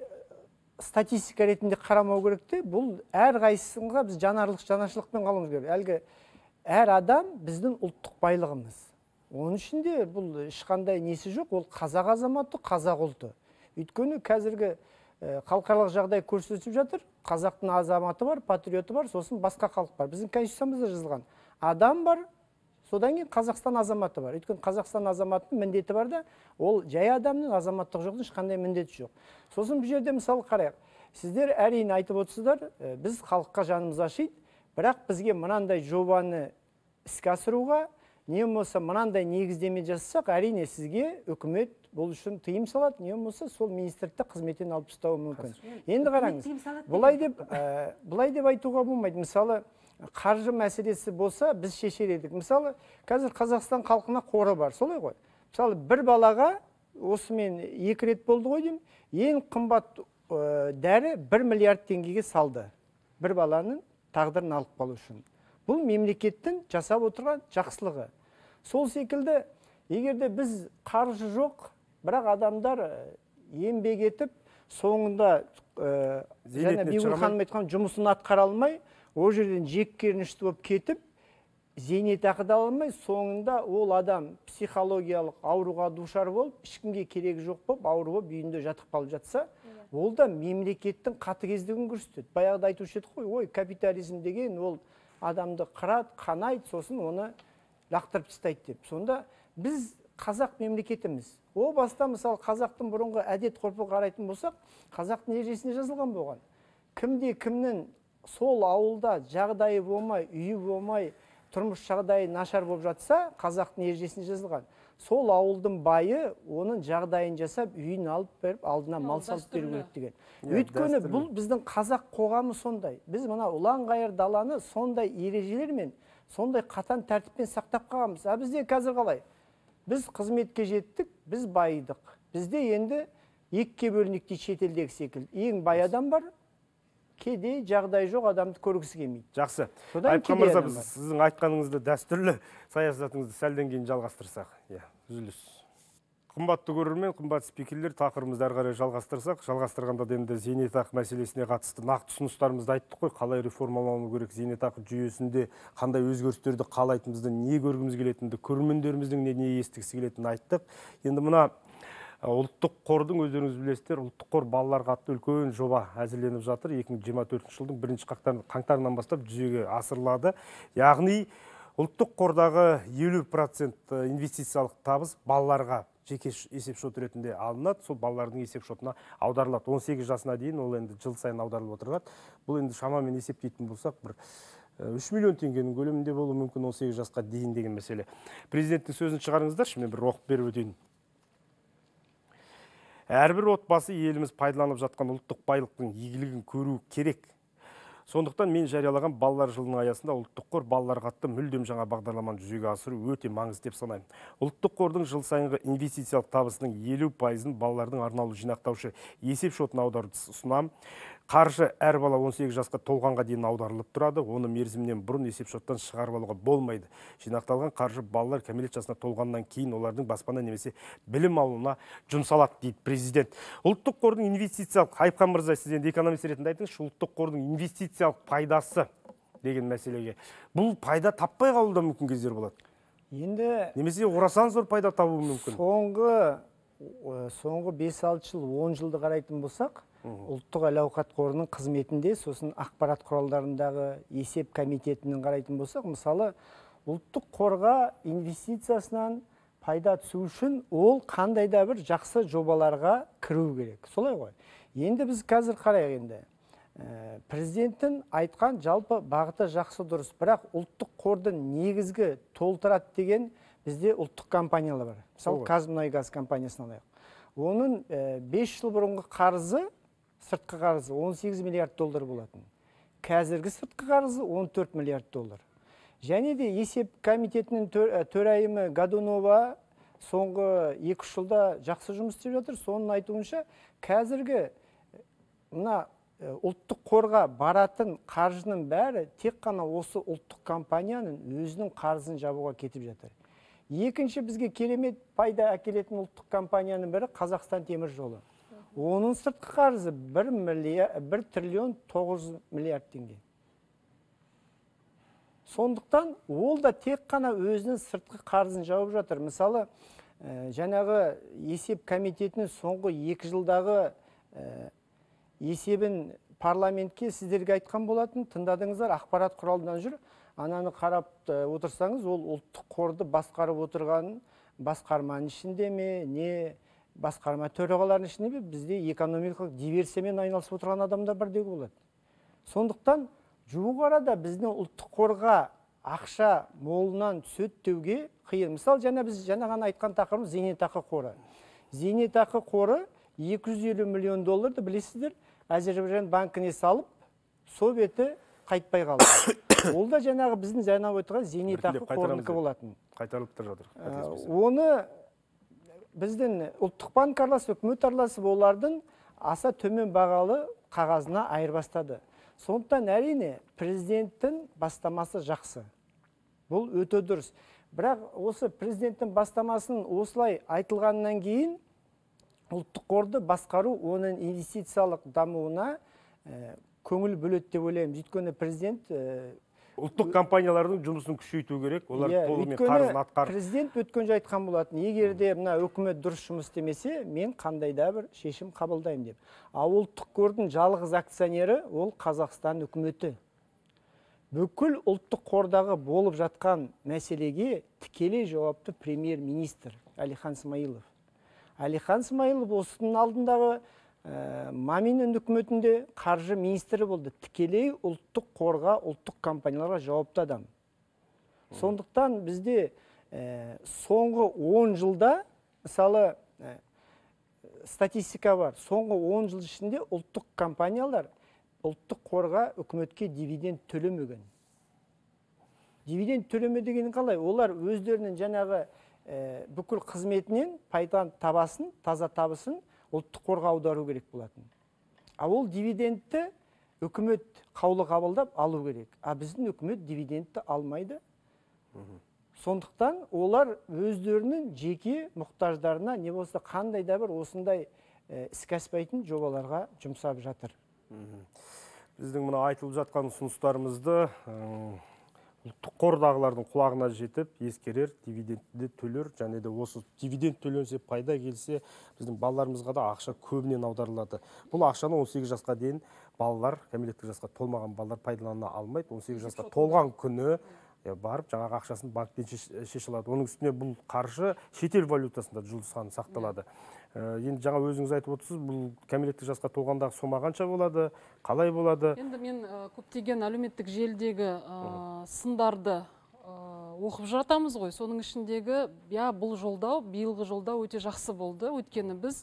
статистика ретінде қарамау керек те бұл әрқайсысына біз жанарлық жанашырлықпен қалуымыз керек. Әлгі әр адам біздің ұлттық байлығымыз. Оның ішінде бұл ешқандай несі жоқ ол қазақ азаматы қазақ ұлты. Өйткені қазіргі халықаралық жағдай көрсетіп жатыр. Қазақтың азаматы бар патриоты бар сосын басқа халық бар. Біздің конституциямызда жазылған адам бар содан кейін қазақстан азаматы бар. Өйткені қазақстан азаматының міндеті бар да ол жай адамның азаматтығы жоқ ешқандай міндеті жоқ. Сосын бұл жерде мысалы қарайық. Сіздер әрине айтып отырсыздар э, біз халыққа жанымыз ашиды бірақ бізге мынандай жобаны іске асыруға не болмаса мынандай негіздеме жасасақ әрине сізге үкімет бұл үшін тыйым салады. Не болмаса сол министрлікті қызметтен алып тастауы мүмкін. Енді қараңыз былай деп ә, былай деп айтуға болмайды. Мысалы қаржы мәселесі болса біз шешер едік. Мысалы қазір қазақстан халқына қоры бар солай ғой. Мысалы бір балаға осымен екі рет болды ғой деймін. Ең қымбат ә, дәрі бір миллиард теңгеге салды. Бір баланың тағдырын алып қалу үшін. Бұл мемлекеттің жасап отырған жақсылығы. Сол секілді егер де біз қаржы жоқ бірақ адамдар еңбек етіп соңында ә, жаңа бибігүл ханым айтқан жұмысын атқара алмай ол жерден жеккерінішті болып кетіп зейнетақы да ала алмай соңында ол адам психологиялық ауруға душар болып ешкімге керегі жоқ болып ауру болып үйінде жатып қалып жатса ол да мемлекеттің қатыгездігін көрсетеді. Баяғыда айтушы едік қой ой капитализм деген ол адамды қырады қанайды сосын оны лақтырып тастайды деп. Сонда біз қазақ мемлекетіміз о баста мысалы қазақтың бұрынғы әдет ғұрпы қарайтын болсақ қазақтың ережесінде жазылған болған. Кімде кімнің сол ауылда жағдайы болмай үйі болмай тұрмыс жағдайы нашар болып жатса қазақтың ережесінде жазылған. Сол ауылдың байы оның жағдайын жасап үйін алып беріп алдына мал салып беру керек деген. Иә, өйткені бұл біздің қазақ қоғамы сондай. Біз мына ұлан ғайыр даланы сондай ережелермен сондай қатаң тәртіппен сақтап қалғанбыз. А бізде қазір қалай? Біз қызметке жеттік біз байыдық. Бізде енді екіге бөлінейік дейді шетелдегі секілді. Ең бай адам бар кедей жағдайы жоқ адамды көргісі келмейді. Жақсы. Айыпхан кедей мырза біз сіздің айтқаныңызды дәстүрлі саясатыңызды сәлден кейін жалғастырсақ. Иә үзіліс. Қымбатты көрермен қымбатты спикерлер тақырыбымызды әрі қарай жалғастырсақ. Жалғастырғанда да енді зейнетақы мәселесіне қатысты нақты ұсыныстарымызды айттық қой. Қалай реформалану керек зейнетақы жүйесінде қандай өзгерістерді қалайтынымызды не көргіміз келетінді көрермендеріміздің не, не естігісі келетінін айттық. Енді мына ұлттық қордың өздеріңіз білесіздер ұлттық қор балаларға атты үлкен жоба әзірленіп жатыр. 2024 жылдың бірінші қаңтар- қаңтарынан бастап жүзеге асырылады. Яғни ұлттық қордағы елу процент инвестициялық табыс балаларға жеке есепшот ретінде алынады. Сол балалардың есепшотына аударылады. 18 жасына дейін ол енді жыл сайын аударылып отырады. Бұл енді шамамен есептейтін болсақ бір э, үш миллион теңгенің көлемінде болуы мүмкін 18 жасқа дейін деген мәселе. Президенттің сөзін шығарыңыздаршы. Мен бір оқып беріп өтейін. Әрбір отбасы еліміз пайдаланып жатқан ұлттық байлықтың игілігін көру керек. Сондықтан мен жариялаған балалар жылының аясында ұлттық қор балаларға атты мүлдем жаңа бағдарламаны жүзеге асыру өте маңызды деп санаймын. Ұлттық қордың жыл сайынғы инвестициялық табысының елу пайызын балалардың арнаулы жинақтаушы есеп шотына аударуды ұсынамын қаржы әр бала 18 жасқа толғанға дейін аударылып тұрады. Оны мерзімнен бұрын есепшоттан шығарып алуға болмайды. Жинақталған қаржы балалар кәмелет жасына толғаннан кейін олардың баспана немесе білім алуына жұмсалады дейді президент. Ұлттық қордың инвестициялық айыпхан мырза сіз енді экономист ретінде айтыңызшы ұлттық қордың инвестициялық пайдасы деген мәселеге. Бұл пайда таппай қалуы да мүмкін кездер болады. Енді немесе орасан зор пайда табуы мүмкін. соңғы соңғы бес алты жыл он жылды қарайтын болсақ ұлттық әл ауқат қорының қызметінде сосын ақпарат құралдарындағы есеп комитетінің қарайтын болсақ мысалы ұлттық қорға инвестициясынан пайда түсу үшін ол қандай да бір жақсы жобаларға кіру керек. Солай ғой. Енді біз қазір қарайық енді. Ә, президенттің айтқан жалпы бағыты жақсы дұрыс бірақ ұлттық қорды негізгі толтырады деген бізде ұлттық компаниялар бар. Мысалы қазмұнайгаз компаниясын алайық. Оның ә, 5 жыл бұрынғы қарызы сыртқы қарызы 18 миллиард доллар болатын. Қазіргі сыртқы қарызы 14 миллиард доллар. Және де есеп комитетінің төрайымы годунова соңғы екі жылда жақсы жұмыс істеп жатыр. Соның айтуынша қазіргі мына ұлттық қорға баратын қаржының бәрі тек қана осы ұлттық компанияның өзінің қарызын жабуға кетіп жатыр. Екінші бізге керемет пайда әкелетін ұлттық компанияның бірі қазақстан темір жолы. Оның сыртқы қарызы бір, миллиард, бір триллион 900 миллиард теңге сондықтан ол да тек қана өзінің сыртқы қарызын жауып жатыр мысалы ә, жаңағы есеп комитетінің соңғы екі жылдағы есебін парламентке сіздерге айтқан болатын тыңдадыңыздар ақпарат құралынан жүр ананы қарап отырсаңыз ол ұлттық қорды басқарып отырған басқарманың ішінде ме не басқарма төрағаларының ішінде бізде экономикалық диверсиямен айналысып отырған адамдар бар деуге болады. Сондықтан жуық арада біздің ұлттық қорға ақша молынан түседі деуге қиын. Мысалы жаңа біз жаңа ғана айтқан тақырыбымыз зейнетақы қоры. Зейнетақы қоры 250 миллион долларды білесіздер әзербайжан банкіне салып сол беті қайтпай қалды. <coughs> Ол да жаңағы біздің жаңа отырған зейнетақы қорынікі болатын. Қайтарылып та жатыр. Оны біздің ұлттық банк араласып үкімет араласып олардың аса төмен бағалы қағазына айырбастады. Сондықтан әрине президенттің бастамасы жақсы. Бұл өте дұрыс. Бірақ осы президенттің бастамасын осылай айтылғаннан кейін ұлттық қорды басқару оның инвестициялық дамуына көңіл бөледі деп ойлаймын. Өйткені президент ұлттық компаниялардың жұмысын күшейту керек. Олар yeah, толығымен қарызын атқарып президент өткенде айтқан болатын егер де мына үкімет дұрыс жұмыс істемесе мен қандай да бір шешім қабылдаймын деп. Ал ұлттық қордың жалғыз акционері ол қазақстан үкіметі. Бүкіл ұлттық қордағы болып жатқан мәселеге тікелей жауапты премьер министр әлихан смайылов. Әлихан смайылов осының алдындағы ә, маминнің үкіметінде қаржы министрі болды тікелей ұлттық қорға ұлттық компанияларға жауапты адам. Сондықтан бізде ә, соңғы 10 жылда мысалы ә, статистика бар. Соңғы 10 жыл ішінде ұлттық компаниялар ұлттық қорға үкіметке дивиденд төлемеген дивиденд төлеме деген қалай олар өздерінің жаңағы ә, бүкіл қызметінен пайда табасын таза табысын ұлттық қорға аудару керек болатын. Ал ол дивидендті үкімет қаулы қабылдап алу керек. А біздің үкімет дивидендті алмайды. Сондықтан олар өздерінің жеке мұқтаждарына не болса қандай да бір осындай іске аспайтын жобаларға жұмсап жатыр. Біздің мына айтылып жатқан ұсыныстарымызды ұлттық қордағылардың құлағына жетіп ескерер дивидендті төлер және де осы дивиденд төленсе пайда келсе біздің балаларымызға да ақша көбінен аударылады. Бұл ақшаны 18 жасқа дейін балалар кәмелеттік жасқа толмаған балалар пайдалана алмайды. 18 жасқа толған күні барып жаңағы ақшасын банктен шеше алады оның үстіне бұл қаржы шетел валютасында саны сақталады. Енді жаңа өзіңіз айтып отырсыз бұл кәмелеттік жасқа толғандағы сома қанша болады қалай болады? Енді мен көптеген әлеуметтік желідегі сындарды оқып жатамыз ғой. Соның ішіндегі иә бұл жолдау биылғы жолдау өте жақсы болды. Өйткені біз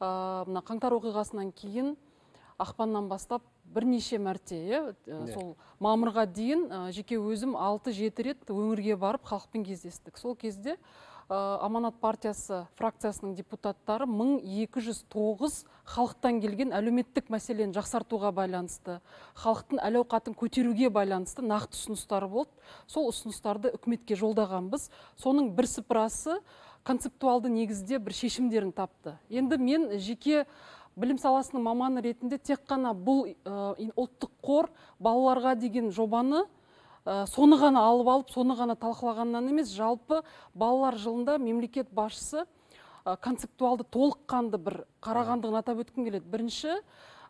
мына қаңтар оқиғасынан кейін ақпаннан бастап бірнеше мәрте иә ә, сол мамырға дейін ә, жеке өзім 6-7 рет өңірге барып халықпен кездестік. Сол кезде ә, аманат партиясы фракциясының депутаттары 1209 халықтан келген әлеуметтік мәселені жақсартуға байланысты халықтың әл ауқатын көтеруге байланысты нақты ұсыныстары болды. Сол ұсыныстарды үкіметке жолдағанбыз. Соның бір сыпырасы концептуалды негізде бір шешімдерін тапты. Енді мен жеке білім саласының маманы ретінде тек қана бұл ә, ұлттық қор балаларға деген жобаны ә, соны ғана алып алып соны ғана талқылағаннан емес жалпы балалар жылында мемлекет басшысы ә, концептуалды толыққанды бір қарағандығын атап өткім келеді. Бірінші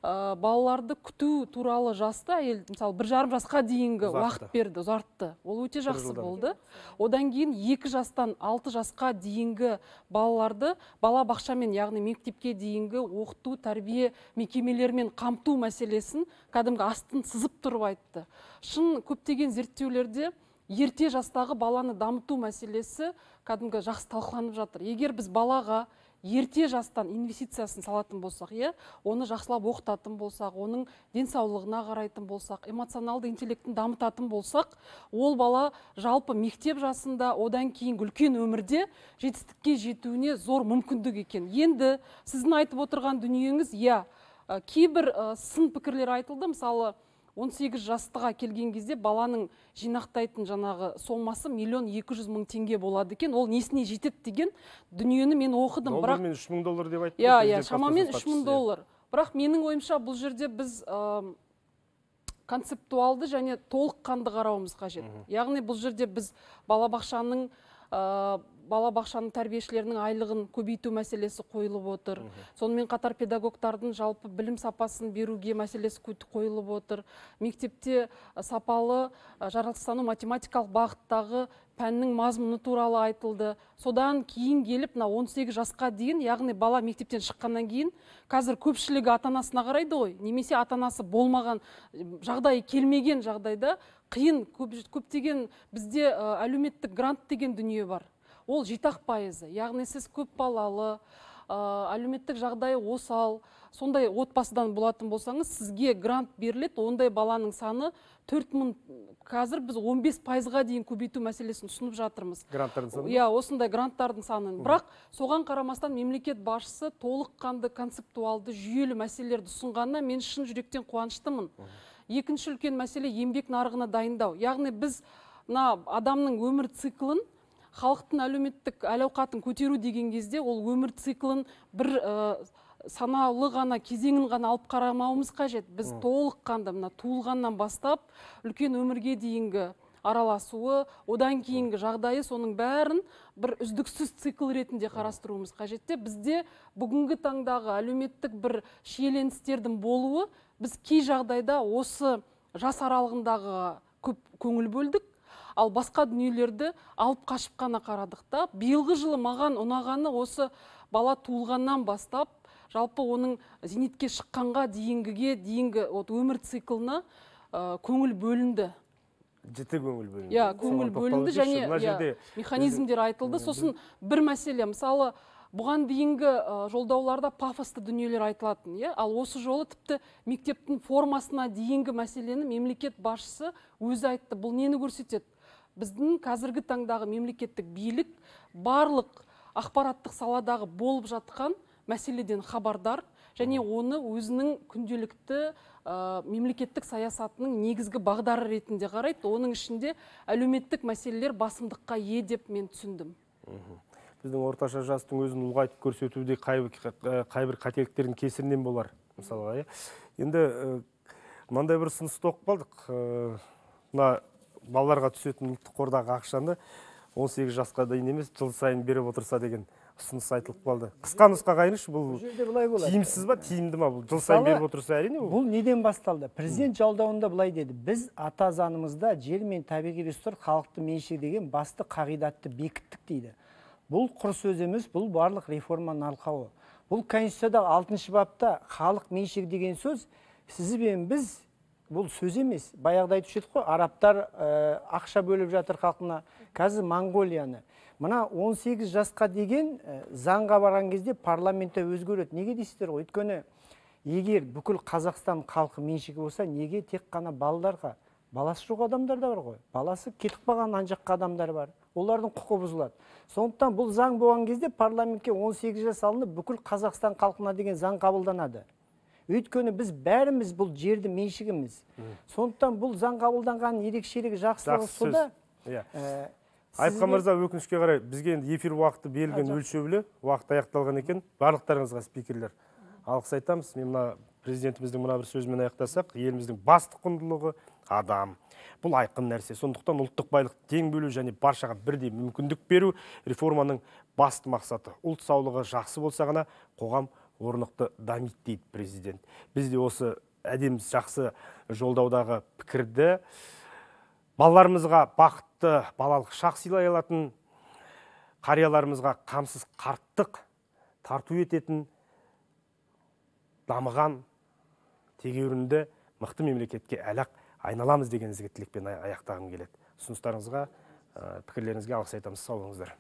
ә, балаларды күту туралы жасты. Әйел мысалы бір жарым жасқа дейінгі Ұзартты. уақыт берді ұзартты. Ол өте жақсы болды. одан кейін екі жастан алты жасқа дейінгі балаларды бала бақшамен яғни мектепке дейінгі оқыту тәрбие мекемелерімен қамту мәселесін кәдімгі астын сызып тұрып айтты. Шын көптеген зерттеулерде ерте жастағы баланы дамыту мәселесі кәдімгі жақсы талқыланып жатыр. Егер біз балаға ерте жастан инвестициясын салатын болсақ иә оны жақсылап оқытатын болсақ оның денсаулығына қарайтын болсақ эмоционалды интеллектін дамытатын болсақ ол бала жалпы мектеп жасында одан кейінгі үлкен өмірде жетістікке жетуіне зор мүмкіндік екен. Енді сіздің айтып отырған дүниеңіз иә кейбір сын пікірлер айтылды. Мысалы 18 жастыға келген кезде баланың жинақтайтын жаңағы сомасы миллион екі жүз мың теңге болады екен. Ол несіне жетеді деген дүниені мен оқыдым бірақ доллармен үш мың доллар деп айтты иә иә шамамен үш баспасөз мың хатшысы, доллар. Бірақ менің ойымша бұл жерде біз ы, концептуалды және толыққанды қарауымыз қажет. Яғни бұл жерде біз балабақшаның ә, балабақшаның тәрбиешілерінің айлығын көбейту мәселесі қойылып отыр. Сонымен қатар педагогтардың жалпы білім сапасын беруге мәселесі қойылып отыр. Мектепте сапалы жаратылыстану математикалық бағыттағы пәннің мазмұны туралы айтылды. Содан кейін келіп мына 18 жасқа дейін яғни бала мектептен шыққаннан кейін қазір көпшілігі ата анасына қарайды ғой. Немесе ата анасы болмаған жағдайы келмеген жағдайда қиын көп, көптеген бізде әлеуметтік грант деген дүние бар. Ол жеті ақ пайызы. Яғни сіз көп балалы ә, әлеуметтік жағдайы осал сондай отбасыдан болатын болсаңыз сізге грант беріледі ондай баланың саны төрт мың қазір біз 15 пайызға дейін көбейту мәселесін ұсынып жатырмыз. Гранттардың саны иә осындай гранттардың санын. Бірақ соған қарамастан мемлекет басшысы толыққанды концептуалды жүйелі мәселелерді ұсынғанына мен шын жүректен қуаныштымын. Екінші үлкен мәселе еңбек нарығына дайындау. Яғни біз мына адамның өмір циклін халықтың әлеуметтік әл ауқатын көтеру деген кезде ол өмір циклін бір ә, санаулы ғана кезеңін ғана алып қарамауымыз қажет. Біз толыққанды мына туылғаннан бастап үлкен өмірге дейінгі араласуы одан кейінгі жағдайы соның бәрін бір үздіксіз цикл ретінде қарастыруымыз қажет те. Бізде бүгінгі таңдағы әлеуметтік бір шиеленістердің болуы біз кей жағдайда осы жас аралығындағы көп көңіл бөлдік. Ал басқа дүниелерді алып қашып қана қарадық та. Биылғы жылы маған ұнағаны осы бала туылғаннан бастап жалпы оның зейнетке шыққанға дейінгіге дейінгі вот өмір циклына ә, көңіл бөлінді. Жіті көңіл бөлінді. Иә көңіл бөлінді және мына иә, механизмдер айтылды. Сосын бір мәселе мысалы бұған дейінгі ә, жолдауларда пафосты дүниелер айтылатын иә. Ал осы жолы тіпті мектептің формасына дейінгі мәселені мемлекет басшысы өзі айтты. Бұл нені көрсетеді? Біздің қазіргі таңдағы мемлекеттік билік барлық ақпараттық саладағы болып жатқан мәселеден хабардар және оны өзінің күнделікті ә, мемлекеттік саясатының негізгі бағдары ретінде қарайды. Оның ішінде әлеуметтік мәселелер басымдыққа ие деп мен түсіндім. Біздің орташа жастың өзін ұлғайтып көрсетуде қайбір қайбір қателіктердің кесірінен болар мысалға иә? Енді мынандай бір ұсынысты оқып қалдық мына балаларға түсетін ұлттық қордағы ақшаны 18 жасқа дейін емес жыл сайын беріп отырса деген ұсыныс айтылып қалды. Қысқа нұсқа қайырыңызшы бұл тиімсіз ба тиімді ма бұл? Жыл сайын беріп отырса әрине бұл. неден басталды? Президент жолдауында былай деді. Біз ата заңымызда жер мен табиғи ресурстар халықтың меншігі деген басты қағидатты бекіттік дейді. Бұл құр сөз емес бұл барлық реформаның арқауы бұл конституциядағы алтыншы бапта халық меншігі деген сөз сіз бен біз бұл сөз емес. Баяғыда айтушы едік қой арабтар ә, ақша бөліп жатыр халқына. Қазір моңғолияны мына 18 жасқа деген ә, заңға барған кезде парламентте өзгереді. Неге дейсіздер ғой? Өйткені егер бүкіл қазақстан халқы меншігі болса неге тек қана балаларға? Баласы жоқ адамдар да бар ғой. Баласы кетіп қалған ана жаққа адамдар бар. Олардың құқы бұзылады. Сондықтан бұл заң болған кезде парламентке 18 жас алынып бүкіл қазақстан халқына деген заң қабылданады. Өйткені біз бәріміз бұл жерді меншігіміз. Сондықтан бұл заң қабылданған ерекшелігі жақсылығы сөз. иә. айтқан сізге- мырза өкінішке қарай бізге енді эфир уақыты берілген өлшеулі уақыт аяқталған екен. Барлықтарыңызға спикерлер алғыс айтамыз. Мен мына президентіміздің мына бір сөзімен аяқтасақ еліміздің басты құндылығы адам. Бұл айқын нәрсе. Сондықтан ұлттық байлықты тең бөлу және баршаға бірдей мүмкіндік беру реформаның басты мақсаты. Ұлт саулығы жақсы болса ғана қоғам орнықты дамиды дейді президент. Біз де осы әдемі жақсы жолдаудағы пікірді балаларымызға бақытты балалық шақ сыйлай алатын қарияларымызға қамсыз қарттық тарту ететін дамыған тегеурінді мықты мемлекетке әлі ақ айналамыз деген ізгі тілекпен ая- аяқтағым келеді. Ұсыныстарыңызға пікірлеріңізге алғыс айтамыз. Сау болыңыздар.